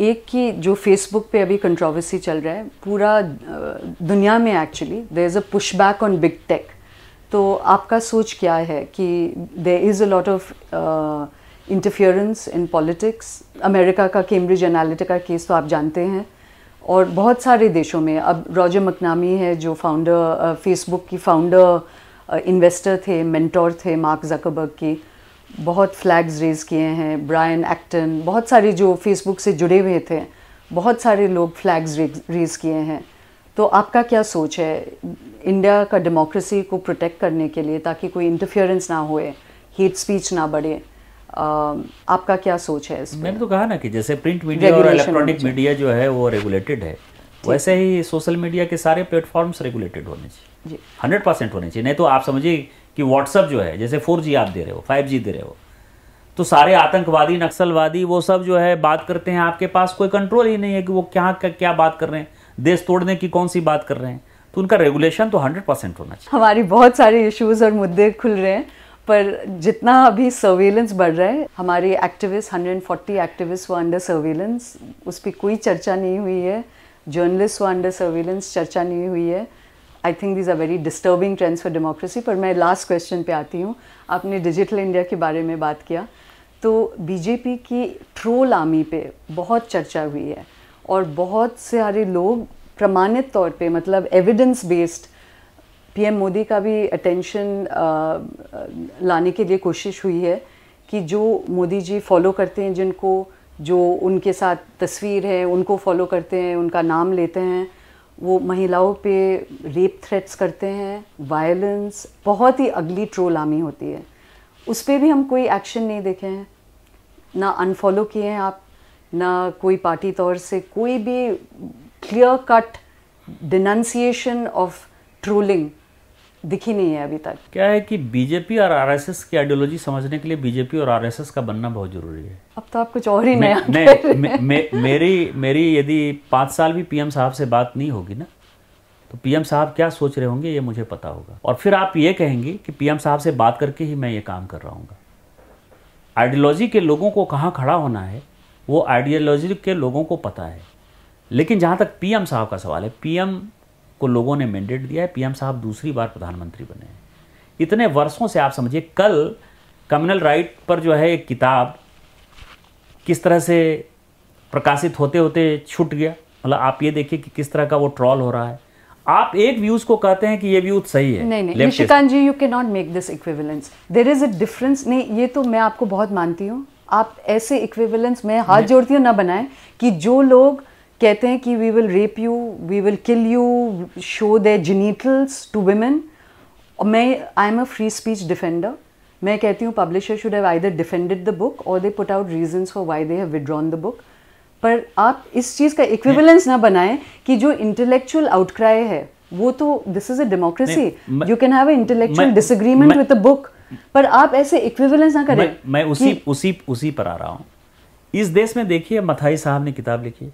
एक कि जो फेसबुक पे अभी कंट्रोवर्सी चल रहा है, पूरा दुनिया में actually there is a push back on big tech तो आपका सोच क्या है कि there is a lot of interference in politics America का कैम्ब्रिज एनालिटिका केस तो आप जानते हैं। और बहुत सारे देशों में, अब रॉजर मकनामी है, जो फाउंडर फेसबुक की फाउंडर इन्वेस्टर थे मेंटोर थे मार्क जकबर्ग की। बहुत फ्लैग्स रेज़ किए हैं ब्रायन एक्टन बहुत सारे जो फेसबुक से जुड़े हुए थे, बहुत सारे लोग फ्लैग्स रेज़ किए हैं। तो आपका क्या सोच है इंडिया का डेमोक्रेसी को प्रोटेक्ट करने के लिए, ताकि कोई इंटरफियरेंस ना होए हेट स्पीच ना बढ़े? आपका क्या सोच है इसमें मैंने तो कहा ना कि जैसे प्रिंट मीडिया और इलेक्ट्रॉनिक मीडिया जो है वो रेगुलेटेड है। वैसे ही सोशल मीडिया के सारे प्लेटफॉर्म्स रेगुलेटेड होने चाहिए। हंड्रेड परसेंट होने चाहिए। नहीं तो आप समझिए कि व्हाट्सअप जो है जैसे फोर आप दे रहे हो फाइव दे रहे हो तो सारे आतंकवादी नक्सलवादी वो सब जो है बात करते हैं आपके पास कोई कंट्रोल ही नहीं है कि वो क्या क्या बात कर रहे हैं। देश तोड़ने की कौन सी बात कर रहे हैं? तो उनका रेगुलेशन तो हंड्रेड परसेंट होना चाहिए। हमारी बहुत सारे इश्यूज़ और मुद्दे खुल रहे हैं। पर जितना अभी सर्वेलेंस बढ़ रहा है, हमारे एक्टिविस्ट 140 एक्टिविस्ट वो अंडर सर्वेलेंस उस पर कोई चर्चा नहीं हुई है। जर्नलिस्ट वो अंडर सर्वेलेंस चर्चा नहीं हुई है। I think these are very disturbing trends for democracy पर मैं लास्ट क्वेश्चन पे आती हूँ। आपने डिजिटल इंडिया के बारे में बात किया। तो बीजेपी की ट्रोल आर्मी पे बहुत चर्चा हुई है। और बहुत सारे लोग प्रमाणित तौर पे मतलब एविडेंस बेस्ड पीएम मोदी का भी अटेंशन लाने के लिए कोशिश हुई है कि जो मोदी जी फॉलो करते हैं, जिनको जो उनके साथ तस्वीर है, उनको फॉलो करते हैं, उनका नाम लेते हैं, वो महिलाओं पे रेप थ्रेट्स करते हैं वायलेंस बहुत ही अगली ट्रोल आमी होती है। उस पर भी हम कोई एक्शन नहीं देखे हैं। ना अनफॉलो किए हैं आप, ना कोई पार्टी तौर से कोई भी clear cut denunciation of trolling दिखी नहीं है अभी तक। क्या है कि बीजेपी और आरएसएस की आइडियोलॉजी समझने के लिए बीजेपी और आरएसएस का बनना बहुत ज़रूरी है। अब तो आप कुछ और ही नया मे, मे, मे, मेरी मेरी यदि पाँच साल भी पीएम साहब से बात नहीं होगी ना तो पीएम साहब क्या सोच रहे होंगे ये मुझे पता होगा। और फिर आप ये कहेंगे कि पीएम साहब से बात करके ही मैं ये काम कर रहा हूँ आइडियोलॉजी के लोगों को कहाँ खड़ा होना है वो आइडियोलॉजी के लोगों को पता है। लेकिन जहाँ तक पीएम साहब का सवाल है पीएम को लोगों ने मैंडेट दिया है पीएम साहब दूसरी बार प्रधानमंत्री बने हैं। इतने वर्षों से आप समझिए कल कम्युनल राइट पर जो है एक किताब किस तरह से प्रकाशित होते होते छूट गया। मतलब आप ये देखिए कि किस तरह का वो ट्रॉल हो रहा है। आप एक व्यूज़ को कहते हैं कि ये व्यूज़ सही है। नहीं नहीं Nishikant ji you can not make this equivalence there is a difference नहीं ये तो मैं आपको बहुत मानती हूँ। आप ऐसे इक्विवेलेंस में हाथ जोड़ती हूँ ना बनाए कि जो लोग कहते हैं कि we will rape you we will kill you show their genitals to women और मैं I am a free speech defender मैं कहती हूँ publisher should have either defended the book और they put out reasons for why they have withdrawn the book पर आप इस चीज़ का इक्विवेलेंस ना बनाएँ कि जो इंटेलेक्चुअल आउटक्राई है वो तो this is a democracy you can have intellectual disagreement with the book पर आप ऐसे इक्विवेलेंस ना करें मैं, मैं उसी उसी उसी पर आ रहा हूँ। इस देश में देखिए मथाई साहब ने किताब लिखी।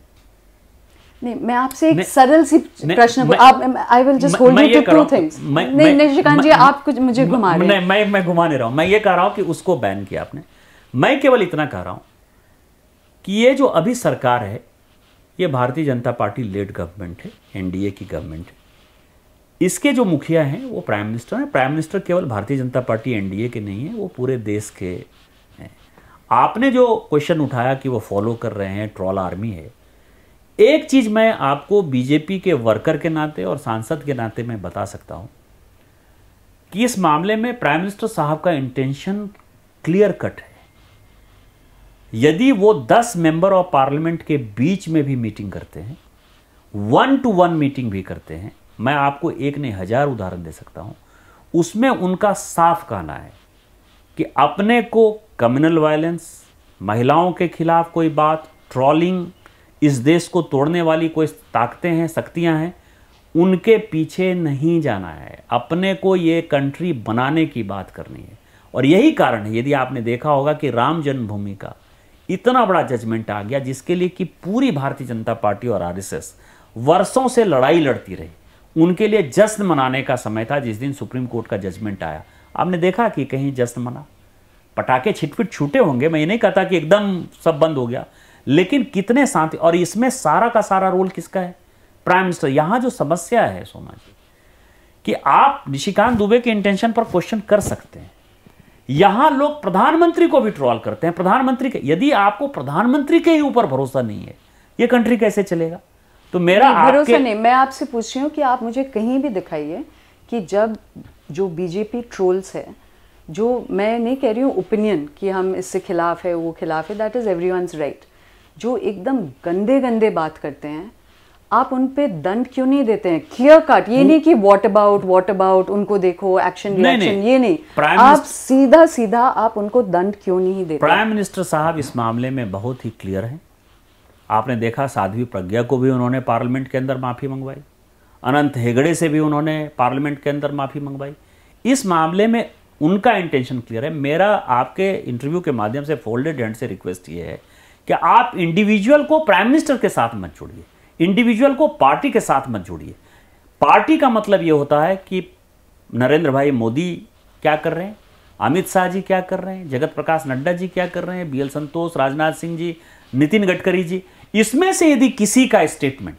नहीं मैं आपसे एक सरल सी प्रश्न आप I will just hold you to two things नहीं जी आप कुछ मुझे घुमा रहे हैं। नहीं मैं मैं घुमा नहीं रहा हूँ। मैं ये कह रहा हूँ कि उसको बैन किया आपने। मैं केवल इतना कह रहा हूँ कि ये जो अभी सरकार है ये Bharatiya Janata party led government है एनडीए की गवर्नमेंट है। इसके जो मुखिया हैं वो प्राइम मिनिस्टर हैं। प्राइम मिनिस्टर केवल भारतीय जनता पार्टी एनडीए के नहीं है वो पूरे देश के हैं। आपने जो क्वेश्चन उठाया कि वो फॉलो कर रहे हैं ट्रॉल आर्मी है एक चीज़ मैं आपको बीजेपी के वर्कर के नाते और सांसद के नाते मैं बता सकता हूँ कि इस मामले में प्राइम मिनिस्टर साहब का इंटेंशन क्लियर कट है। यदि वो 10 मेंबर ऑफ़ पार्लियामेंट के बीच में भी मीटिंग करते हैं, वन टू वन मीटिंग भी करते हैं, मैं आपको एक नहीं, हज़ार उदाहरण दे सकता हूँ, उसमें उनका साफ़ कहना है कि अपने को कम्युनल वायलेंस महिलाओं के खिलाफ कोई बात ट्रॉलिंग इस देश को तोड़ने वाली कोई ताकतें हैं, शक्तियाँ हैं, उनके पीछे नहीं जाना है। अपने को ये कंट्री बनाने की बात करनी है। और यही कारण है, यदि आपने देखा होगा कि राम जन्मभूमि का इतना बड़ा जजमेंट आ गया, जिसके लिए कि पूरी भारतीय जनता पार्टी और आरएसएस वर्षों से लड़ाई लड़ती रही। उनके लिए जश्न मनाने का समय था, जिस दिन सुप्रीम कोर्ट का जजमेंट आया। आपने देखा कि कहीं जश्न मना? पटाखे छिटपिट छूटे होंगे, मैं ये नहीं कहता कि एकदम सब बंद हो गया। लेकिन कितने शांति और इसमें सारा का सारा रोल किसका है? प्राइम मिनिस्टर यहाँ जो समस्या है सोमा जी कि आप निशिकांत दुबे के इंटेंशन पर क्वेश्चन कर सकते हैं। यहाँ लोग प्रधानमंत्री को भी ट्रॉल करते हैं प्रधानमंत्री के यदि आपको प्रधानमंत्री के ही ऊपर भरोसा नहीं है ये कंट्री कैसे चलेगा? तो मेरा नहीं, भरोसा आपके नहीं मैं आपसे पूछ रही हूँ कि आप मुझे कहीं भी दिखाइए कि जब जो बीजेपी ट्रोल्स है जो मैं नहीं कह रही हूँ ओपिनियन कि हम इससे खिलाफ है वो खिलाफ है दैट इज़ एवरी राइट जो एकदम गंदे गंदे बात करते हैं आप उन पे दंड क्यों नहीं देते हैं? क्लियर कट ये नहीं कि वॉट अबाउट वॉट अबाउट उनको देखो एक्शन रिएक्शन ये नहीं। प्राइम आप मिनिस्टर- सीधा सीधा आप उनको दंड क्यों नहीं देते? प्राइम मिनिस्टर साहब इस मामले में बहुत ही क्लियर हैं। आपने देखा साध्वी प्रज्ञा को भी उन्होंने पार्लियामेंट के अंदर माफ़ी मंगवाई। अनंत हेगड़े से भी उन्होंने पार्लियामेंट के अंदर माफ़ी मंगवाई। इस मामले में उनका इंटेंशन क्लियर है। मेरा आपके इंटरव्यू के माध्यम से फोल्डेड हैंड से रिक्वेस्ट ये है कि आप इंडिविजुअल को प्राइम मिनिस्टर के साथ मत जोड़िए इंडिविजुअल को पार्टी के साथ मत जोड़िए। पार्टी का मतलब ये होता है कि नरेंद्र भाई मोदी क्या कर रहे हैं? अमित शाह जी क्या कर रहे हैं? जगत प्रकाश नड्डा जी क्या कर रहे हैं? B L Santosh, Rajnath Singh ji, Nitin Gadkari ji. इसमें से यदि किसी का स्टेटमेंट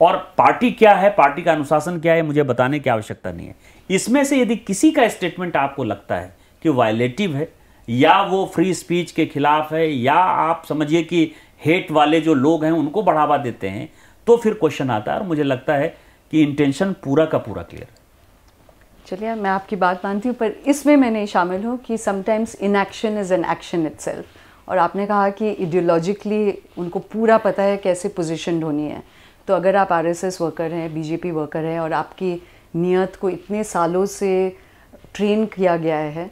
और पार्टी क्या है? पार्टी का अनुशासन क्या है? मुझे बताने की आवश्यकता नहीं है। इसमें से यदि किसी का स्टेटमेंट आपको लगता है कि वायलेटिव है या वो फ्री स्पीच के खिलाफ है, या आप समझिए कि हेट वाले जो लोग हैं, उनको बढ़ावा देते हैं तो फिर क्वेश्चन आता है और मुझे लगता है कि इंटेंशन पूरा का पूरा क्लियर चलिए, मैं आपकी बात मानती हूँ, पर इसमें मैं नहीं शामिल हूँ कि sometimes inaction is an action itself और आपने कहा कि इडियोलॉजिकली उनको पूरा पता है कैसे पोजीशन होनी है। तो अगर आप आरएसएस वर्कर हैं बीजेपी वर्कर हैं, और आपकी नियत को इतने सालों से ट्रेन किया गया है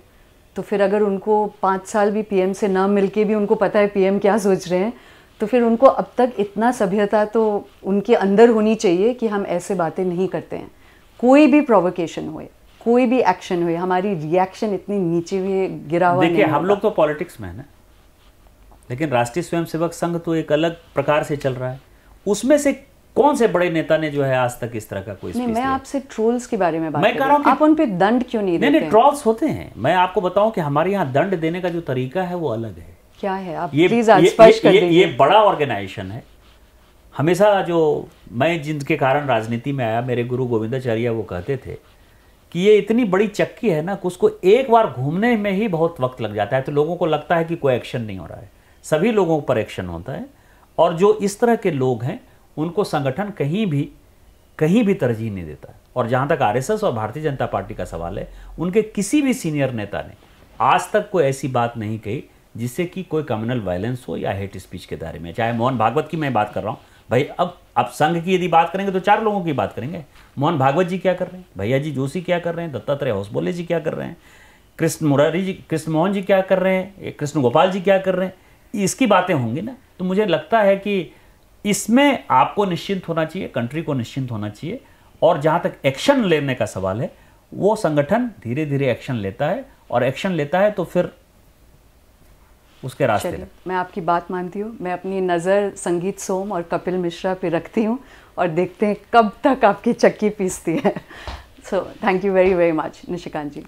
तो फिर अगर उनको पाँच साल भी पीएम से ना मिलके भी उनको पता है पीएम क्या सोच रहे हैं तो फिर उनको अब तक इतना सभ्यता तो उनके अंदर होनी चाहिए कि हम ऐसे बातें नहीं करते हैं। कोई भी प्रोवोकेशन हुए कोई भी एक्शन हुए हमारी रिएक्शन इतनी नीचे हुए गिरा हुआ देखिए हम लोग तो पॉलिटिक्स में है ना। लेकिन राष्ट्रीय स्वयंसेवक संघ तो एक अलग प्रकार से चल रहा है। उसमें से कौन से बड़े नेता ने जो है आज तक इस तरह का कोई नहीं मैं आपसे ट्रोल्स के बारे में बात मैं कह रहा हूँ आप उन पे दंड क्यों नहीं नहीं देते? नहीं? ट्रॉल्स होते हैं। मैं आपको बताऊँ कि हमारे यहाँ दंड देने का जो तरीका है वो अलग है। क्या है? आप ये प्लीज़ आज ये, स्पष्ट ये, कर ये, ये बड़ा ऑर्गेनाइजेशन है। हमेशा जो मैं जिनके कारण राजनीति में आया मेरे गुरु गोविंदाचार्य वो कहते थे कि ये इतनी बड़ी चक्की है ना कि उसको एक बार घूमने में ही बहुत वक्त लग जाता है। तो लोगों को लगता है कि कोई एक्शन नहीं हो रहा है। सभी लोगों पर एक्शन होता है। और जो इस तरह के लोग हैं उनको संगठन कहीं भी कहीं भी तरजीह नहीं देता। और जहाँ तक आरएसएस और भारतीय जनता पार्टी का सवाल है, उनके किसी भी सीनियर नेता ने आज तक कोई ऐसी बात नहीं कही जिससे कि कोई कम्युनल वायलेंस हो या हेट स्पीच के दायरे में। चाहे मोहन भागवत की मैं बात कर रहा हूँ, भाई अब अब संघ की यदि बात करेंगे तो चार लोगों की बात करेंगे। मोहन भागवत जी क्या कर रहे हैं? भैया जी जोशी क्या कर रहे हैं? दत्तात्रेय होसबोले जी क्या कर रहे हैं? कृष्ण मुरारी जी, कृष्ण मोहन जी क्या कर रहे हैं? कृष्ण गोपाल जी क्या कर रहे हैं? इसकी बातें होंगी ना? तो मुझे लगता है कि इसमें आपको निश्चिंत होना चाहिए कंट्री को निश्चिंत होना चाहिए और जहाँ तक एक्शन लेने का सवाल है वो संगठन धीरे धीरे एक्शन लेता है और एक्शन लेता है तो फिर उसके रास्ते मैं आपकी बात मानती हूँ मैं अपनी नज़र संगीत सोम और कपिल मिश्रा पे रखती हूँ और देखते हैं कब तक आपकी चक्की पीसती है। So thank you very very much Nishikant ji.